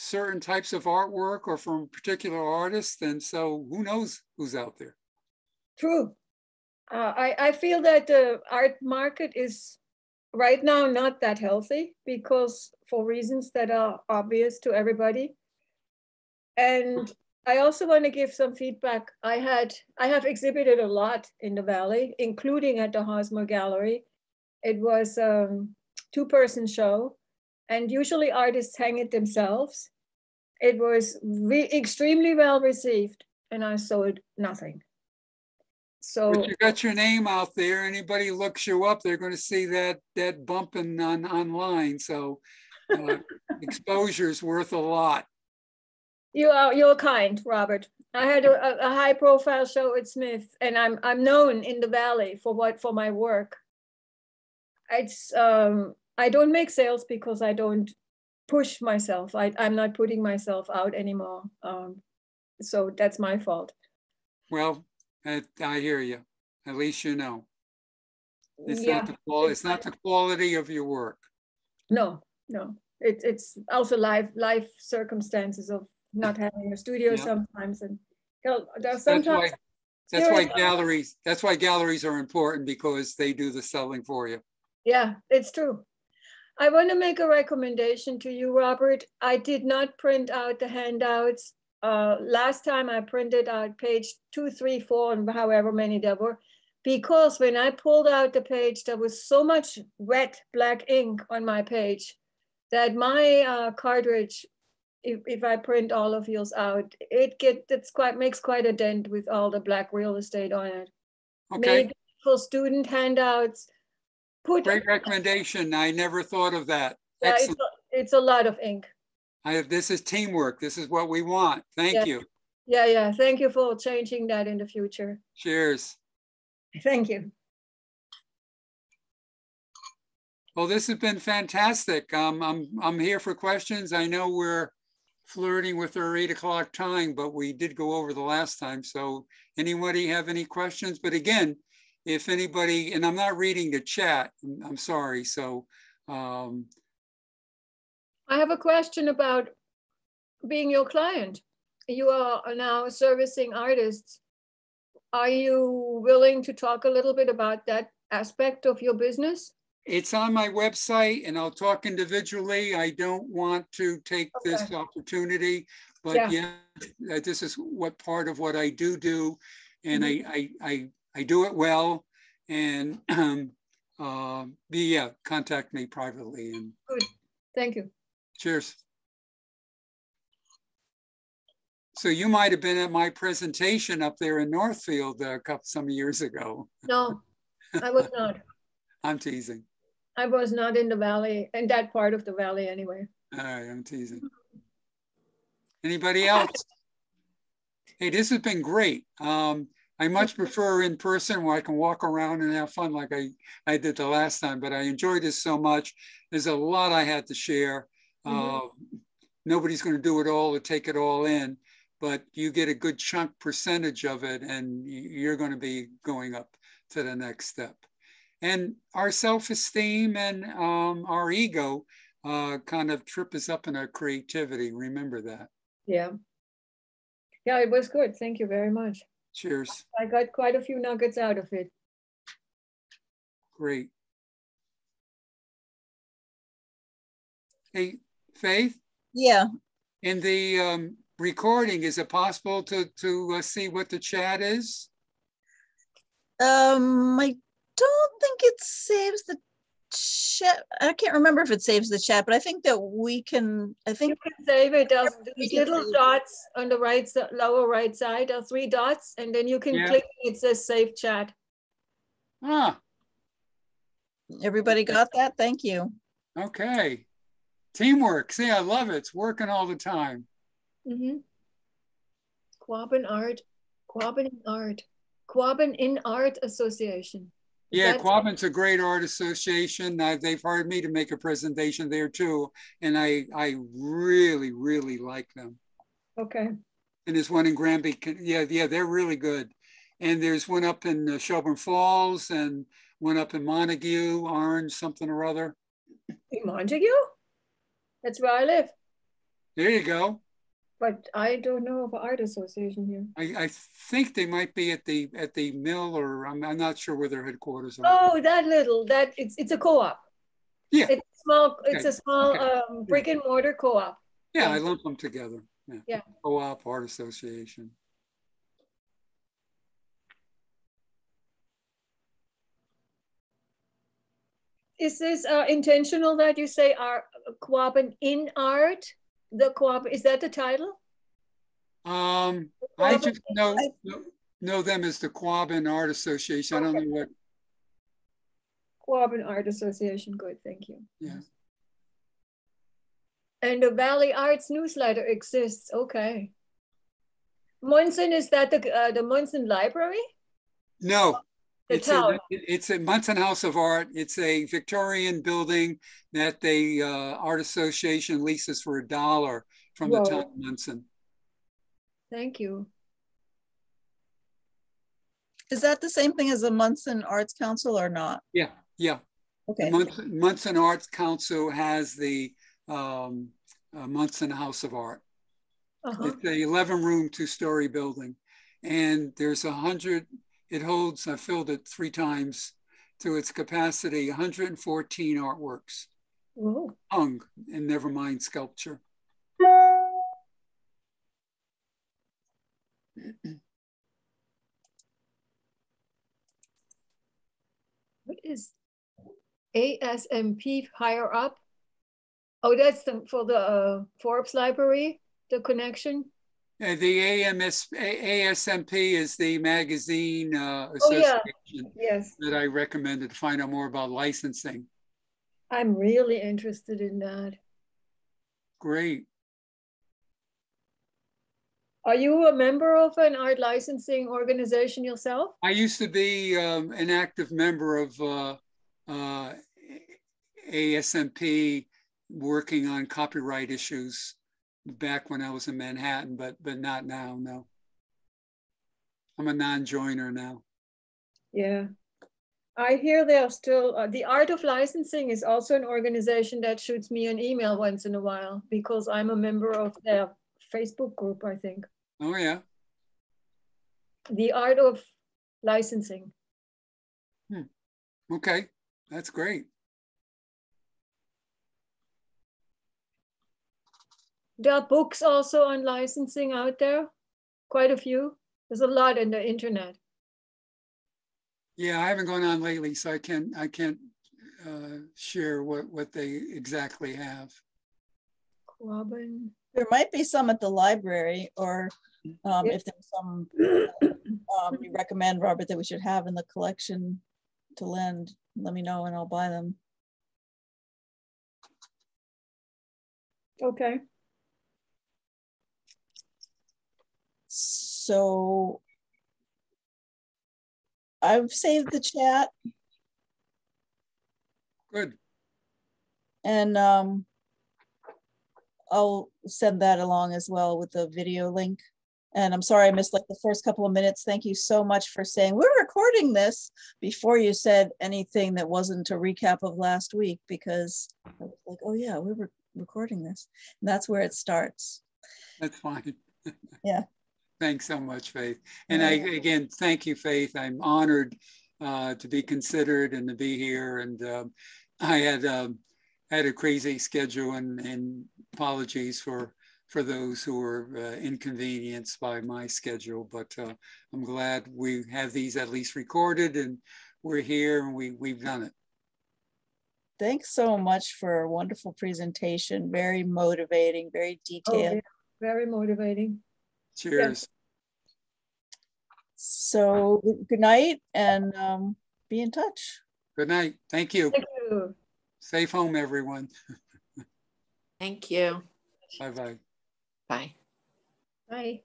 certain types of artwork or from particular artists and so who knows who's out there True. Uh, I, I feel that the art market is right now not that healthy because for reasons that are obvious to everybody. And I also want to give some feedback. I had I have exhibited a lot in the valley, including at the Hosmer Gallery. It was a um, two-person show, and usually artists hang it themselves. It was extremely well received, and I sold nothing. So but you got your name out there. Anybody looks you up, they're going to see that that bumping on online. So uh, exposure is worth a lot. You are you're kind, Robert. I had a, a high profile show at Smith, and I'm I'm known in the valley for what for my work. It's um I don't make sales because I don't push myself. I I'm not putting myself out anymore. Um, so that's my fault. Well, I, I hear you. At least you know. It's Yeah. not the quality, it's not the quality of your work. No, no. It, it's also life life circumstances of not having a studio Yeah. sometimes, and you know, there's That's why, sometimes that's why galleries, that's why galleries are important because they do the selling for you. Yeah, it's true. I want to make a recommendation to you, Robert. I did not print out the handouts. Uh, last time I printed out page two, three, four, and however many there were, because when I pulled out the page, there was so much wet black ink on my page that my uh, cartridge, if, if I print all of yours out, it get it's quite makes quite a dent with all the black real estate on it. Okay, Maybe for student handouts, put great recommendation. I never thought of that. Yeah, it's, Excellent. a- it's a lot of ink. I have, this is teamwork. This is what we want. Yeah. Thank you. Yeah, yeah. Thank you for changing that in the future. Cheers. Thank you. Well, this has been fantastic. Um, I'm, I'm here for questions. I know we're flirting with our eight o'clock time, but we did go over the last time. So anybody have any questions? But again, if anybody, and I'm not reading the chat, I'm- sorry. So um, I have a question about being your client. You are now servicing artists. Are you willing to talk a little bit about that aspect of your business? it's on my website and I'll talk individually. I don't want to take this opportunity, but Yeah. yeah, uh, this is what part of what I do do. And Mm-hmm. I, I, I do it well. And um, uh, be, yeah, contact me privately and Thank you. cheers. So you might have been at my presentation up there in Northfield a couple, some years ago. No, I was not. I'm teasing. I was not in the valley, in that part of the valley anyway. All right, I'm teasing. Anybody else? Hey, this has been great. Um, I much prefer in person where I can walk around and have fun like I, I did the last time, but I enjoyed this so much. There's a lot I had to share. Uh, nobody's going to do it all or take it all in, but you get a good chunk percentage of it and you're going to be going up to the next step. And our self-esteem and um, our ego uh, kind of trip us up in our creativity. Remember that. Yeah. Yeah, it was good. Thank you very much. Cheers. I got quite a few nuggets out of it. Great. Hey, Faith, Yeah, in the um, recording, is it possible to, to uh, see what the chat is? um, I don't think it saves the chat. I can't remember if it saves the chat, but I think that we can, I You think, can save it. There's these little save it. dots on the right, lower right side, are three dots, and then you can Yeah. click, it says save chat. Ah, everybody got that? Thank you. okay. Teamwork. See, I love it. It's working all the time. Mm-hmm. Quabbin Art, Quabbin Art, Quabbin in Art Association. Yeah, Quabbin's a great art association. Uh, they've hired me to make a presentation there too. And I, I really, really like them. Okay, And there's one in Granby. Yeah, yeah, they're really good. And there's one up in uh, Shelburne Falls and one up in Montague, Orange, something or other. in Montague? That's where I live, There you go. But I don't know of an art association here. I, I think they might be at the at the mill, or I'm, I'm not sure where their headquarters are. Oh, that little, that, it's, it's a co-op. Yeah. It's small, it's Okay, a small okay. um, brick and mortar co-op. Yeah, yeah. I lump them together. Yeah. Yeah. Co-op Art Association. Is this uh, intentional that you say are Quabbin in art? The Quabbin, is that the title? Um, I just know, know- them as the Quabbin Art Association. I don't know what, Quabbin Art Association, good, thank you. yeah. And the Valley Arts newsletter exists, okay. Monson, is that the, uh, the Monson Library? No. It's a, it's a Monson House of Art. It's a Victorian building that the uh, Art Association leases for a dollar from the town of Monson. Thank you. Is that the same thing as the Monson Arts Council or not? Yeah, yeah. Okay, Monson, Monson Arts Council has the um, uh, Monson House of Art. Uh-huh. It's a 11 room, two story building. And there's a hundred, it holds, I filled it three times to its capacity, 114 artworks Whoa. hung and never mind sculpture. What is ASMP higher up? Oh, that's the, for the uh, Forbes Library, the connection? Uh, the AMS, ASMP is the magazine uh, Oh, yeah. association Yes, that I recommended to find out more about licensing. I'm really interested in that. Great. Are you a member of an art licensing organization yourself? I used to be um, an active member of uh, uh, ASMP working on copyright issues back when I was in Manhattan, but but not now, no. I'm a non-joiner now. Yeah. I hear they are still, uh, the Art of Licensing is also an organization that shoots me an email once in a while because I'm a member of their Facebook group, I think. Oh yeah, The Art of Licensing. okay, that's great. There are books also on licensing out there, quite a few. There's a lot in the internet. Yeah, I haven't gone on lately, so I can't I can't uh, share what what they exactly have. Quabbin. there might be some at the library or um, Yeah. if there's some um, you recommend, Robert, that we should have in the collection to lend, let me know and I'll buy them. Okay. So I've saved the chat Good. and um, I'll send that along as well with the video link. And I'm sorry I missed like the first couple of minutes. Thank you so much for saying we're recording this before you said anything that wasn't a recap of last week because I was like, oh yeah, we were recording this. And that's where it starts. That's fine. Yeah. Thanks so much, Faith. And I, again, thank you, Faith. I'm honored uh, to be considered and to be here. And um, I had um, had a crazy schedule and, and apologies for for those who were uh, inconvenienced by my schedule. But uh, I'm glad we have these at least recorded and we're here and we, we've done it. Thanks so much for a wonderful presentation. Very motivating, very Oh, detailed. yeah. Very motivating. Cheers. So good- good night and um, be in touch. Good night. Thank you. Thank you. Safe home, everyone. Thank you. Bye-bye. Bye. Bye.